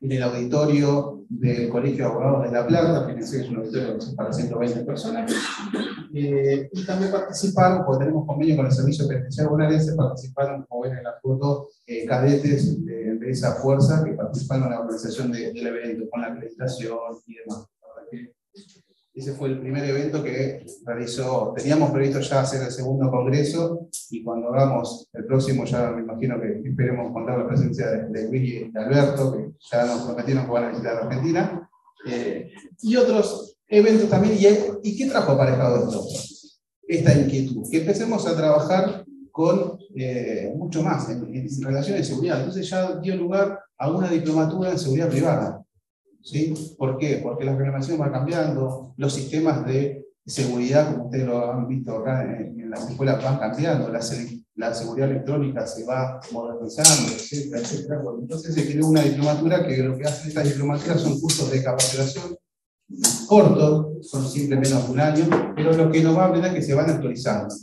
en el auditorio del Colegio de Abogados de La Plata, que es un auditorio para 120 personas, eh, y también participaron, porque tenemos convenio con el Servicio Penitenciario Bonaerense, participaron, como ven en la foto, eh, cadetes de, de, esa fuerza que participaron en la organización de, del evento, con la acreditación y demás. Ese fue el primer evento que realizó, teníamos previsto ya hacer el segundo congreso y cuando hagamos el próximo ya me imagino que esperemos contar la presencia de, Luis y de Alberto, que ya nos prometieron que van a visitar Argentina, eh, y otros eventos también. ¿Y, ¿Y qué trajo aparejado esto? Esta inquietud, que empecemos a trabajar con eh, mucho más en, en relaciones de seguridad. Entonces ya dio lugar a una diplomatura en seguridad privada ¿sí? ¿Por qué? Porque la reglamentación va cambiando, los sistemas de seguridad, como ustedes lo han visto acá en, en las escuelas, van cambiando, la, la, seguridad electrónica se va modernizando, etcétera, etcétera. Bueno, entonces se creó una diplomatura que lo que hacen estas diplomaturas son cursos de capacitación cortos, son siempre menos de un año, pero lo que nos va a ver es que se van actualizando.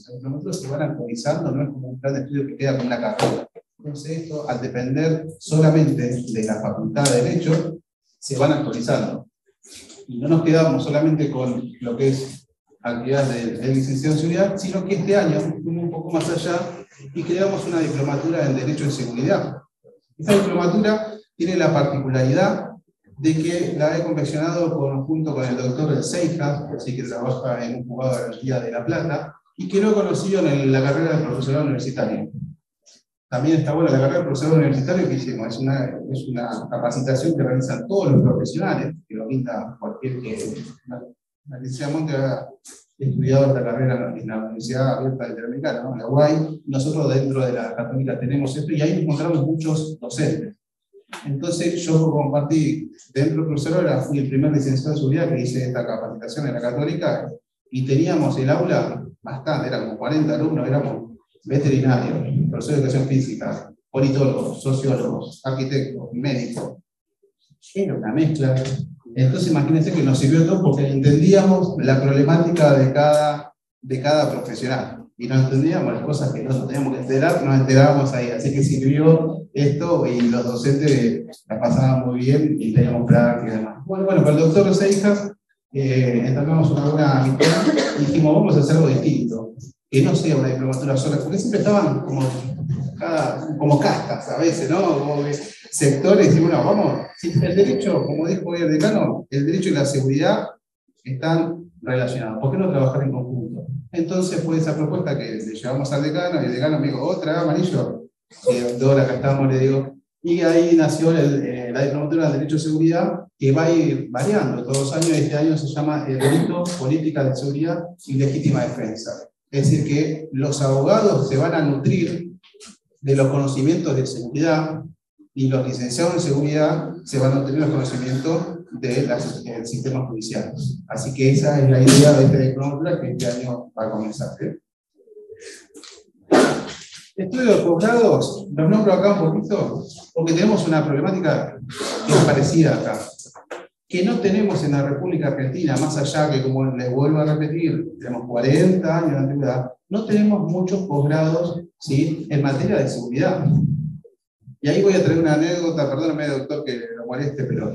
Las se van actualizando, no es como un plan de estudio que queda con una carrera. Entonces esto, al depender solamente de la Facultad de Derecho, se van actualizando. Y no nos quedamos solamente con lo que es actividades de, de licenciado en seguridad, sino que este año fuimos un poco más allá y creamos una diplomatura en Derecho de Seguridad. Esta diplomatura tiene la particularidad de que la he confeccionado junto con el doctor El Seijas, así que trabaja en un juzgado de garantía de La Plata, y que lo he conocido en la carrera de profesorado universitario. También está buena la carrera de profesor universitario que hicimos, es una, es una capacitación que realizan todos los profesionales, que lo pinta cualquier que. Alicia Monte ha estudiado esta carrera en la Universidad Abierta Interamericana, ¿no? en la UAI. Nosotros dentro de la Católica tenemos esto y ahí encontramos muchos docentes. Entonces yo compartí, dentro del profesor, fui el primer licenciado de seguridad que hice esta capacitación en la Católica y teníamos el aula bastante, como 40 alumnos, éramos veterinarios, profesores de educación física, politólogos, sociólogos, arquitectos, médicos. Era una mezcla. Entonces imagínense que nos sirvió todo porque entendíamos la problemática de cada, de cada profesional y no entendíamos las cosas que nosotros teníamos que enterar, nos enterábamos ahí. Así que sirvió esto y los docentes la pasaban muy bien y teníamos práctica y demás. Bueno, bueno, con el doctor Seijas eh, entablamos una buena amistad y dijimos, vamos a hacer algo distinto que no sea una diplomatura sola, porque siempre estaban como, como castas a veces, ¿no? Como sectores, y bueno, vamos, el derecho, como dijo hoy el decano, el derecho y la seguridad están relacionados, ¿por qué no trabajar en conjunto? Entonces fue esa propuesta que le llevamos al decano, y el decano me dijo, otra, amarillo, doctor, acá estamos, le digo, y ahí nació eh, la diplomatura de Derecho de Seguridad, que va a ir variando todos los años, este año se llama el Delito, Política de Seguridad y Legítima Defensa. Es decir, que los abogados se van a nutrir de los conocimientos de seguridad y los licenciados en seguridad se van a nutrir de los conocimientos del sistema judicial. Así que esa es la idea de este diploma que este año va a comenzar. ¿eh? Estudio de posgrados, los nombro acá un poquito, porque tenemos una problemática que es parecida acá que no tenemos en la República Argentina, más allá que, como les vuelvo a repetir, tenemos 40 años de antigüedad, no tenemos muchos posgrados ¿sí? en materia de seguridad. Y ahí voy a traer una anécdota, perdóname, doctor, que lo moleste, pero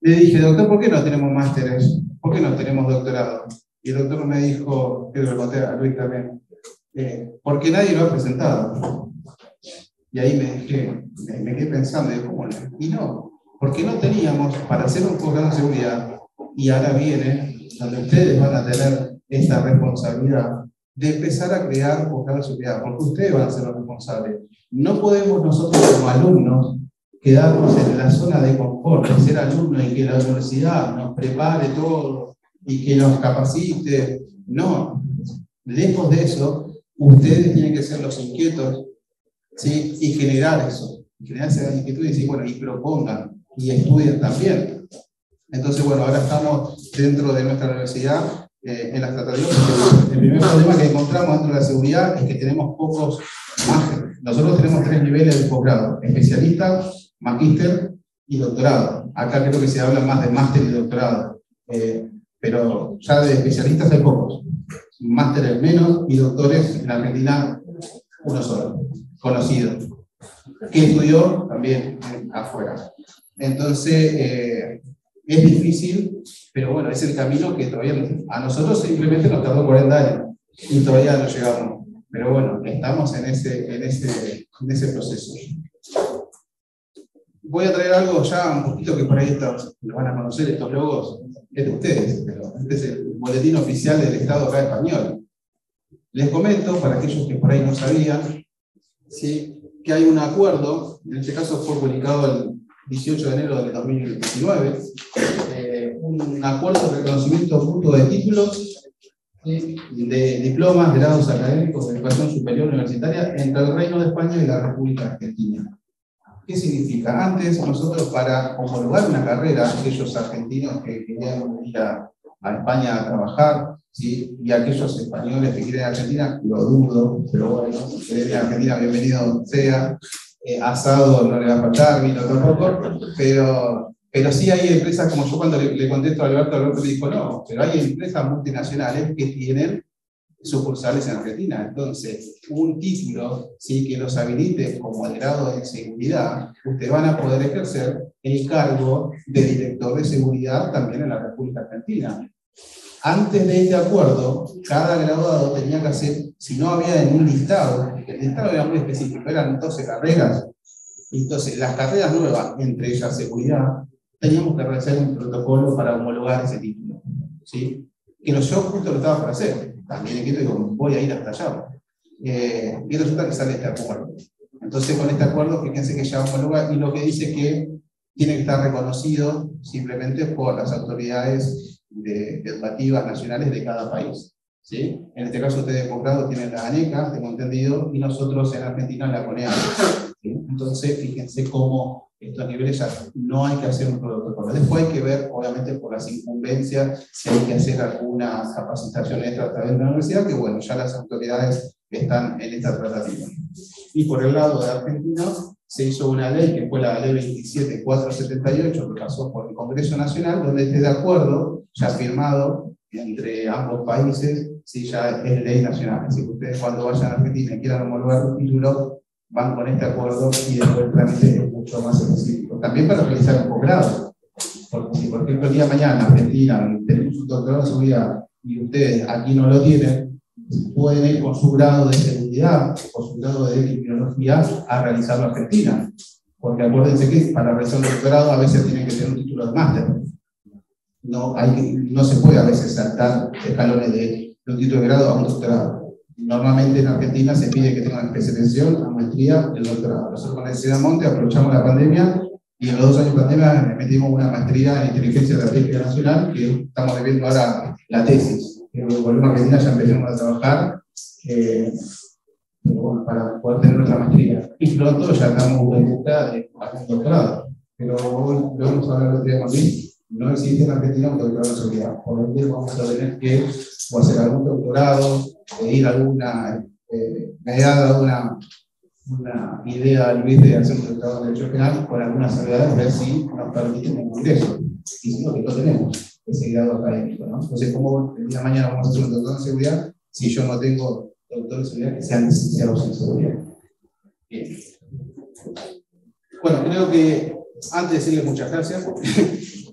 le dije, doctor, ¿por qué no tenemos másteres? ¿Por qué no tenemos doctorado? Y el doctor me dijo, que Luis también, eh, porque nadie lo ha presentado. Y ahí me dije, me, me quedé pensando, y, ¿cómo? y no, porque no teníamos para hacer un posgrado de seguridad, y ahora viene, donde ustedes van a tener esta responsabilidad de empezar a crear posgrado de seguridad, porque ustedes van a ser los responsables. No podemos nosotros como alumnos quedarnos en la zona de confort, de ser alumnos y que la universidad nos prepare todo y que nos capacite. No, lejos de eso, ustedes tienen que ser los inquietos ¿sí? y generar eso, generar esa inquietud y decir, bueno, y propongan y estudien también. Entonces, bueno, ahora estamos dentro de nuestra universidad eh, en las tratativas. El primer problema que encontramos dentro de la seguridad es que tenemos pocos másteres. Nosotros tenemos tres niveles de posgrado, especialista, magíster y doctorado. Acá creo que se habla más de máster y doctorado. Eh, pero ya de especialistas hay pocos. Másteres menos y doctores en Argentina uno solo, conocido. Que estudió también afuera. Entonces, eh, es difícil, pero bueno, es el camino que todavía a nosotros simplemente nos tardó 40 años y todavía no llegamos. Pero bueno, estamos en ese, en ese, en ese proceso. Voy a traer algo ya un poquito que por ahí estos, lo van a conocer, estos logos, es de ustedes, pero este es el boletín oficial del Estado acá español. Les comento, para aquellos que por ahí no sabían, ¿sí? que hay un acuerdo, en este caso fue publicado el 18 de enero de 2019, eh, un acuerdo de reconocimiento mutuo de títulos de diplomas, grados académicos de educación superior universitaria entre el Reino de España y la República Argentina. ¿Qué significa? Antes nosotros para homologar una carrera, aquellos argentinos que querían ir a, España a trabajar, ¿sí? y aquellos españoles que quieren a Argentina, lo dudo, pero bueno, si quieren a Argentina, bienvenido sea, eh, asado no le va a faltar, vino tampoco, pero, pero sí hay empresas, como yo cuando le, contesto a Alberto, Alberto me dijo, no, pero hay empresas multinacionales que tienen sucursales en Argentina. Entonces, un título ¿sí? que los habilite como grado de seguridad, ustedes van a poder ejercer el cargo de director de seguridad también en la República Argentina. Antes de este acuerdo, cada graduado tenía que hacer, si no había un listado, el listado era muy específico, eran 12 carreras, entonces las carreras nuevas, entre ellas seguridad, teníamos que realizar un protocolo para homologar ese título. ¿sí? Que yo justo lo estaba para hacer, también quiero digo, voy a ir hasta allá. Eh, y resulta que sale este acuerdo. Entonces con este acuerdo, fíjense que ya homologa y lo que dice que tiene que estar reconocido simplemente por las autoridades de, educativas nacionales de cada país. ¿Sí? En este caso ustedes posgrado tienen la ANECA, tengo entendido, y nosotros en Argentina la CONEA. Entonces, fíjense cómo estos niveles ya no hay que hacer un protocolo. Después hay que ver, obviamente, por las incumbencias, si hay que hacer alguna capacitación extra a través de la universidad, que bueno, ya las autoridades están en esta tratativa. Y por el lado de Argentina, se hizo una ley que fue la ley 27478 que pasó por el Congreso Nacional, donde esté de acuerdo, ya firmado entre ambos países, si ya es ley nacional. Así que ustedes cuando vayan a Argentina y quieran homologar un título, van con este acuerdo y después el trámite es mucho más específico. También para realizar un posgrado. Porque si por ejemplo el día de mañana en Argentina tenemos un doctorado de seguridad y ustedes aquí no lo tienen, pueden ir con su grado de seguridad o su grado de criminología a realizarlo en Argentina. Porque acuérdense que para realizar un doctorado a veces tienen que tener un título de máster. No, hay, no se puede a veces saltar escalones de, un título de grado a un doctorado. Normalmente en Argentina se pide que tengan especialización, la maestría y el doctorado. Nosotros con la Universidad de Monte aprovechamos la pandemia y en los dos años de pandemia metimos una maestría en inteligencia estratégica nacional que estamos viviendo ahora la tesis volvemos a Argentina, ya empezamos a trabajar eh, para poder tener nuestra maestría. Y pronto ya estamos en busca de un doctorado. Pero lo vamos a hablar otro día conmigo. No existe en Argentina un doctorado de seguridad. Por lo tanto, vamos a tener que o hacer algún doctorado, o ir a alguna. Eh, me ha dado una, una idea al de hacer un doctorado de derecho penal con algunas salvedades, ver si nos permiten un ingreso. Y si no, que lo tenemos ese grado académico. ¿no? Entonces, ¿cómo el día de mañana vamos a hacer un doctor en seguridad si yo no tengo doctor en seguridad que sean licenciados en seguridad? Bien. Bueno, creo que antes de decirles muchas gracias,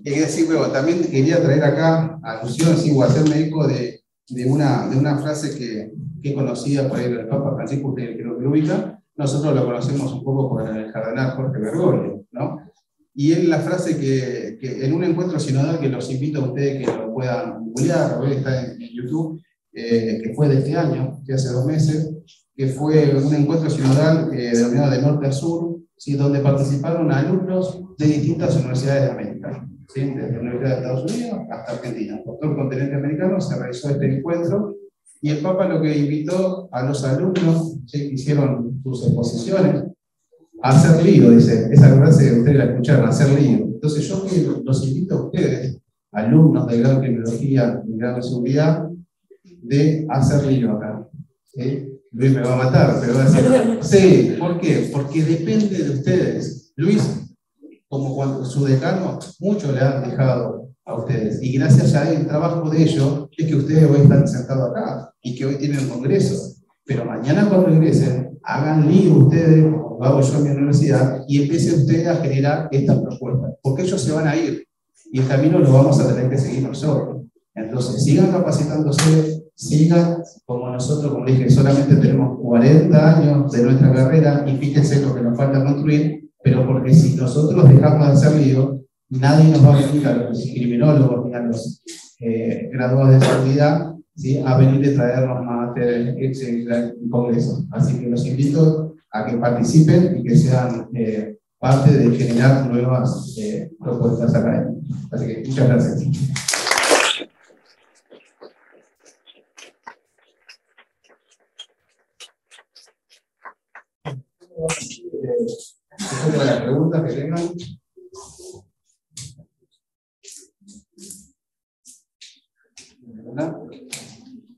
quería decir, bueno, también quería traer acá alusión, sí, o hacerme eco de, una, de una frase que, conocía por ahí el Papa Francisco, creo que lo ubica. Nosotros lo conocemos un poco por el cardenal Jorge Bergoglio, ¿no? Y es la frase que, en un encuentro sinodal que los invito a ustedes que lo puedan googlear, está en, YouTube, eh, que fue de este año, de hace dos meses, que fue un encuentro sinodal eh, denominado de norte a sur, ¿sí? donde participaron alumnos de distintas universidades de América. ¿Sí? desde la Universidad de Estados Unidos hasta Argentina. Por todo el continente americano se realizó este encuentro y el Papa lo que invitó a los alumnos ¿sí? que hicieron sus exposiciones a hacer lío, dice, esa frase que ustedes la escucharon, hacer lío. Entonces yo los invito a ustedes, alumnos de grado de criminología y grado de seguridad, de hacer lío acá. ¿sí? Luis me va a matar, pero va a decir, sí, ¿por qué? Porque depende de ustedes. Luis, como cuando su decano, mucho le han dejado a ustedes. Y gracias al trabajo de ellos, es que ustedes hoy están sentados acá y que hoy tienen congreso. Pero mañana cuando regresen, hagan lío ustedes, como hago yo en mi universidad, y empiecen ustedes a generar estas propuestas. Porque ellos se van a ir y el camino lo vamos a tener que seguir nosotros. Entonces, sigan capacitándose, sigan como nosotros, como dije, solamente tenemos 40 años de nuestra carrera y fíjense lo que nos falta construir, pero porque si nosotros dejamos de hacer lío, nadie nos va a venir a los criminólogos ni a los eh, graduados de seguridad a venir a traernos más este congreso. Así que los invito a que participen y que sean eh, parte de generar nuevas eh, propuestas académicas. Así que muchas gracias. Eh, las preguntas que tengan.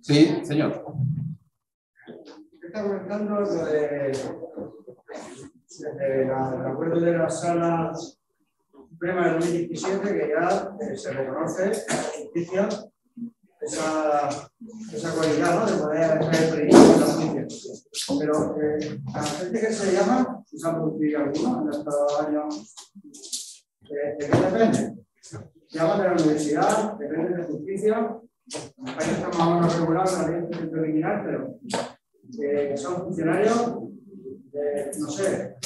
Sí, señor. Está comentando lo de, el acuerdo de la sala suprema del 2017 que ya eh, se reconoce la justicia esa, esa cualidad ¿no? de poder hacer el de la justicia. Pero eh, la gente que se llama, si se ha producido alguno en estos años, ¿de qué depende? Llaman de la universidad, depende de justicia. En España está más o menos regulado la ley criminal, pero eh, son funcionarios, de, no sé.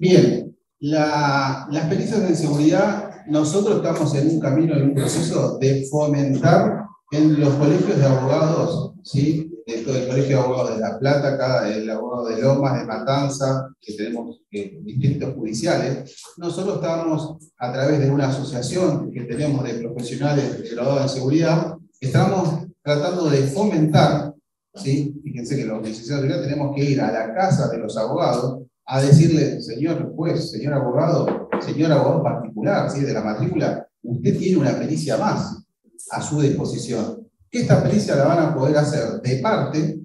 Bien, la, las pericias de seguridad nosotros estamos en un camino, en un proceso de fomentar en los colegios de abogados, ¿sí? El Colegio de Abogados de La Plata, acá el abogado de Lomas, de Matanza, que tenemos eh, judiciales, nosotros estamos a través de una asociación que tenemos de profesionales graduados en seguridad, estamos tratando de fomentar, ¿sí? fíjense que los licenciados de seguridad tenemos que ir a la casa de los abogados a decirle, señor juez, señor abogado, señor abogado particular, ¿sí? de la matrícula, usted tiene una pericia más a su disposición. Que esta pericia la van a poder hacer de parte,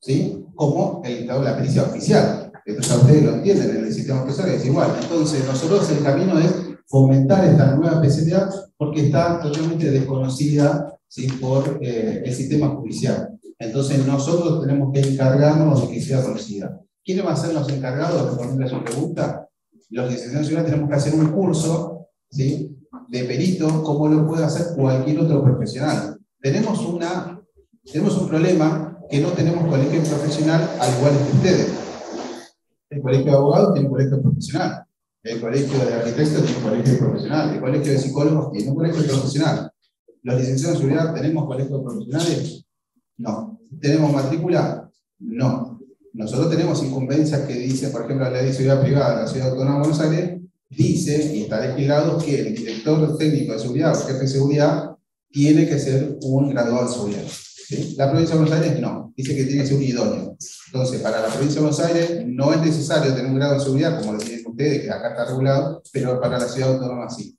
¿sí? como el, la pericia oficial. Esto ya ustedes lo entienden, en el sistema oficial es igual. Entonces, nosotros el camino es fomentar esta nueva especialidad porque está totalmente desconocida ¿sí? por eh, el sistema judicial. Entonces, nosotros tenemos que encargarnos de que sea conocida. ¿Quiénes van a ser los encargados? Respondiendo a su pregunta, los licenciados ciudadanos tenemos que hacer un curso ¿sí? de perito, como lo puede hacer cualquier otro profesional. Tenemos, una, tenemos un problema que no tenemos colegio profesional al igual que ustedes. El colegio de abogados tiene un colegio profesional. El colegio de arquitectos tiene un colegio profesional. El colegio de psicólogos tiene un colegio profesional. ¿Los licenciados de seguridad tenemos colegios profesionales? No. ¿Tenemos matrícula? No. Nosotros tenemos incumbencias que dice, por ejemplo, la ley de seguridad privada de la Ciudad Autónoma de Buenos Aires, dice y está legislado que el director técnico de seguridad o jefe de seguridad tiene que ser un graduado de seguridad. La provincia de Buenos Aires no, dice que tiene que ser un idóneo. Entonces, para la provincia de Buenos Aires no es necesario tener un grado de seguridad, como lo tienen ustedes, que acá está regulado, pero para la ciudad autónoma sí.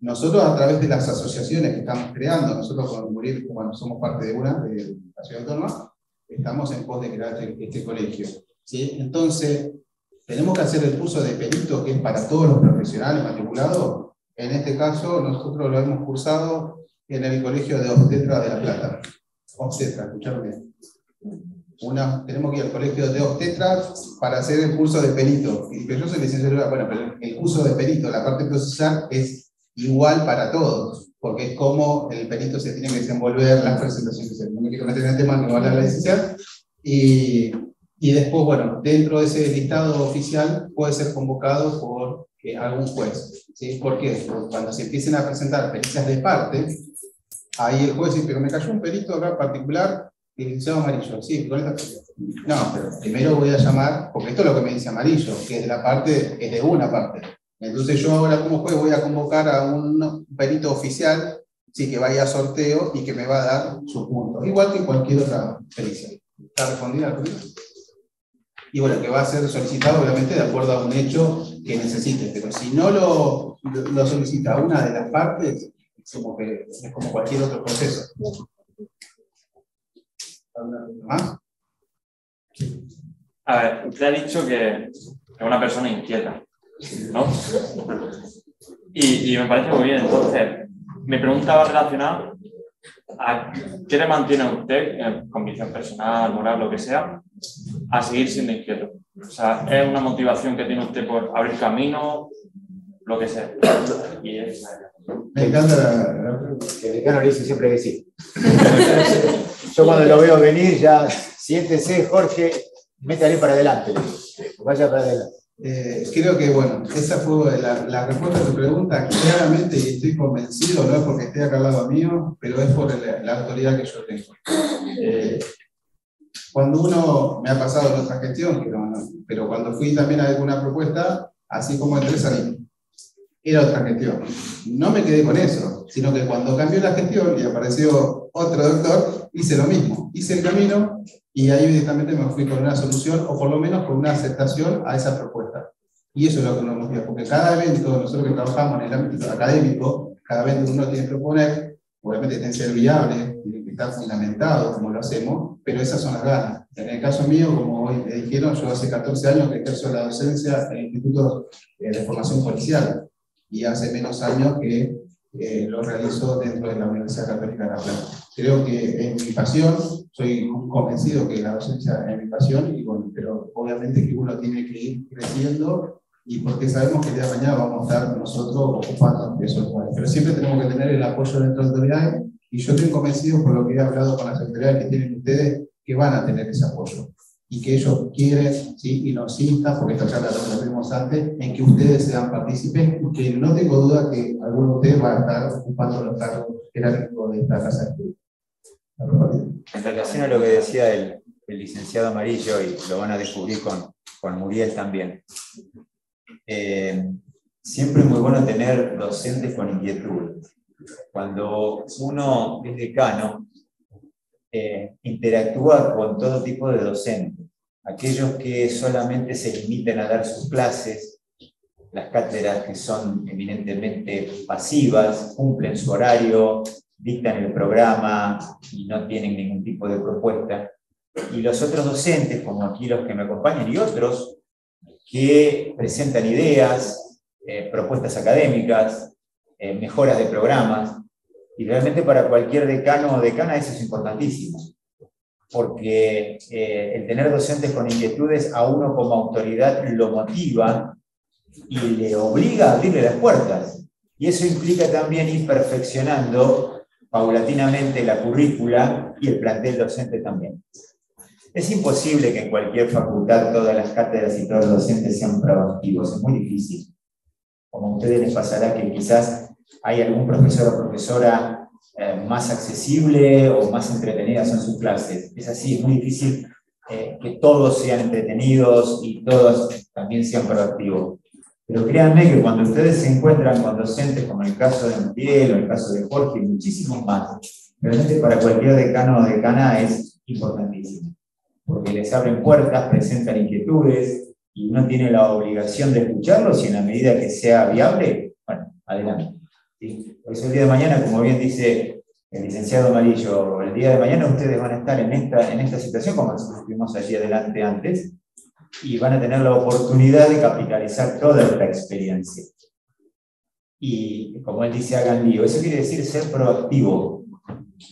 Nosotros, a través de las asociaciones que estamos creando, nosotros como Murir, bueno, somos parte de una, de la ciudad autónoma, estamos en pos de crear este, este, colegio. ¿sí? Entonces, tenemos que hacer el curso de perito, que es para todos los profesionales matriculados. En este caso, nosotros lo hemos cursado en el Colegio de Obstetra de La Plata. Obstetra, escucharon bien. Una, tenemos que ir al colegio de obstetras para hacer el curso de perito. Y yo soy licenciado, bueno, pero el curso de perito, la parte procesal, es igual para todos porque es como el perito se tiene que desenvolver las presentaciones. No me quiero meter en el tema, no a la licenciar. Y, y después, bueno, dentro de ese listado oficial puede ser convocado por eh, algún juez. ¿sí? ¿Por qué? Porque cuando se empiecen a presentar pericias de parte, ahí el juez dice, pero me cayó un perito acá particular, licenciado amarillo. Sí, con esta No, pero primero voy a llamar, porque esto es lo que me dice amarillo, que es de la parte, es de una parte. Entonces yo ahora como juez voy a convocar a un perito oficial, sí, que vaya a sorteo y que me va a dar su punto, igual que cualquier otra pericia. ¿Está respondida la pregunta? Y bueno, que va a ser solicitado obviamente de acuerdo a un hecho que necesite, pero si no lo, lo solicita una de las partes, es como, que, es como cualquier otro proceso. ¿Más? A ver, usted ha dicho que es una persona inquieta, ¿no? Y, me parece muy bien. Entonces, mi pregunta va relacionada a qué le mantiene a usted, en convicción personal, moral, lo que sea, a seguir siendo inquieto. O sea, es una motivación que tiene usted por abrir camino, lo que sea. Y es, Me encanta la, Que el decano le dice siempre que sí. *laughs* Yo cuando lo veo venir ya, siéntese, Jorge, métale para adelante. Vaya para adelante. Eh, creo que, bueno, esa fue la, la respuesta a tu pregunta. Claramente, y estoy convencido, no es porque esté acá al lado mío, pero es por la, la autoridad que yo tengo. Eh, cuando uno, me ha pasado en otra gestión, no, pero cuando fui también a alguna propuesta, así como entré salí. Era otra gestión. No me quedé con eso, sino que cuando cambió la gestión y apareció otro doctor, hice lo mismo. Hice el camino y ahí directamente me fui con una solución o por lo menos con una aceptación a esa propuesta. Y eso es lo que nos motiva, porque cada evento, nosotros que trabajamos en el ámbito académico, cada evento que uno tiene que proponer, obviamente tiene que ser viable, tiene que estar fundamentado como lo hacemos, pero esas son las ganas. En el caso mío, como hoy me dijeron, yo hace 14 años que ejerzo la docencia en institutos eh, de formación policial y hace menos años que eh, lo realizo dentro de la Universidad Católica de La Plata. Creo que es mi pasión, soy convencido que la docencia es mi pasión, y bueno, pero obviamente que uno tiene que ir creciendo y porque sabemos que el día de mañana vamos a estar nosotros ocupando esos lugares. Pero siempre tenemos que tener el apoyo de nuestras autoridades y yo estoy convencido por lo que he hablado con las autoridades que tienen ustedes que van a tener ese apoyo y que ellos quieren ¿sí? y nos instan, porque esta charla lo tuvimos antes, en que ustedes sean partícipes y que no tengo duda que alguno de ustedes va a estar ocupando los cargos jerárquicos de esta casa de. En relación a lo que decía el, el licenciado Amarillo, y lo van a descubrir con, con Muriel también, eh, siempre es muy bueno tener docentes con inquietud. Cuando uno es decano, eh, interactúa con todo tipo de docentes. Aquellos que solamente se limiten a dar sus clases, las cátedras que son eminentemente pasivas, cumplen su horario, dictan el programa y no tienen ningún tipo de propuesta. Y los otros docentes, como aquí los que me acompañan, y otros que presentan ideas, eh, propuestas académicas, eh, mejoras de programas, y realmente para cualquier decano o decana eso es importantísimo, porque eh, el tener docentes con inquietudes a uno como autoridad lo motiva y le obliga a abrirle las puertas. Y eso implica también ir perfeccionando paulatinamente la currícula y el plantel docente también. Es imposible que en cualquier facultad todas las cátedras y todos los docentes sean proactivos, es muy difícil. Como a ustedes les pasará que quizás hay algún profesor o profesora eh, más accesible o más entretenidas en sus clases. Es así, es muy difícil eh, que todos sean entretenidos y todos también sean proactivos. Pero créanme que cuando ustedes se encuentran con docentes como el caso de Muriel o el caso de Jorge y muchísimos más, realmente para cualquier decano o decana es importantísimo, porque les abren puertas, presentan inquietudes y uno tiene la obligación de escucharlos y en la medida que sea viable, bueno, adelante. ¿Sí? Por eso el día de mañana, como bien dice el licenciado Amarillo, el día de mañana ustedes van a estar en esta, en esta situación, como estuvimos allí adelante antes, y van a tener la oportunidad de capitalizar toda esta experiencia. Y como él dice, hagan lío. Eso quiere decir ser proactivo,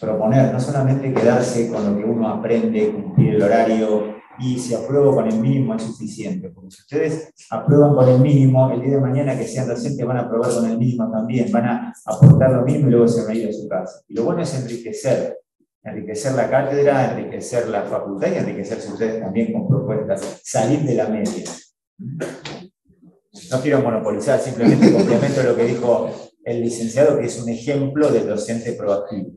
proponer, no solamente quedarse con lo que uno aprende, cumplir el horario y si apruebo con el mínimo es suficiente. Porque si ustedes aprueban con el mínimo, el día de mañana que sean docentes van a aprobar con el mínimo también, van a aportar lo mismo y luego se van a ir a su casa. Y lo bueno es enriquecer, enriquecer la cátedra, enriquecer la facultad y enriquecerse ustedes también con propuestas, salir de la media. No quiero monopolizar, simplemente complemento lo que dijo el licenciado, que es un ejemplo de docente proactivo.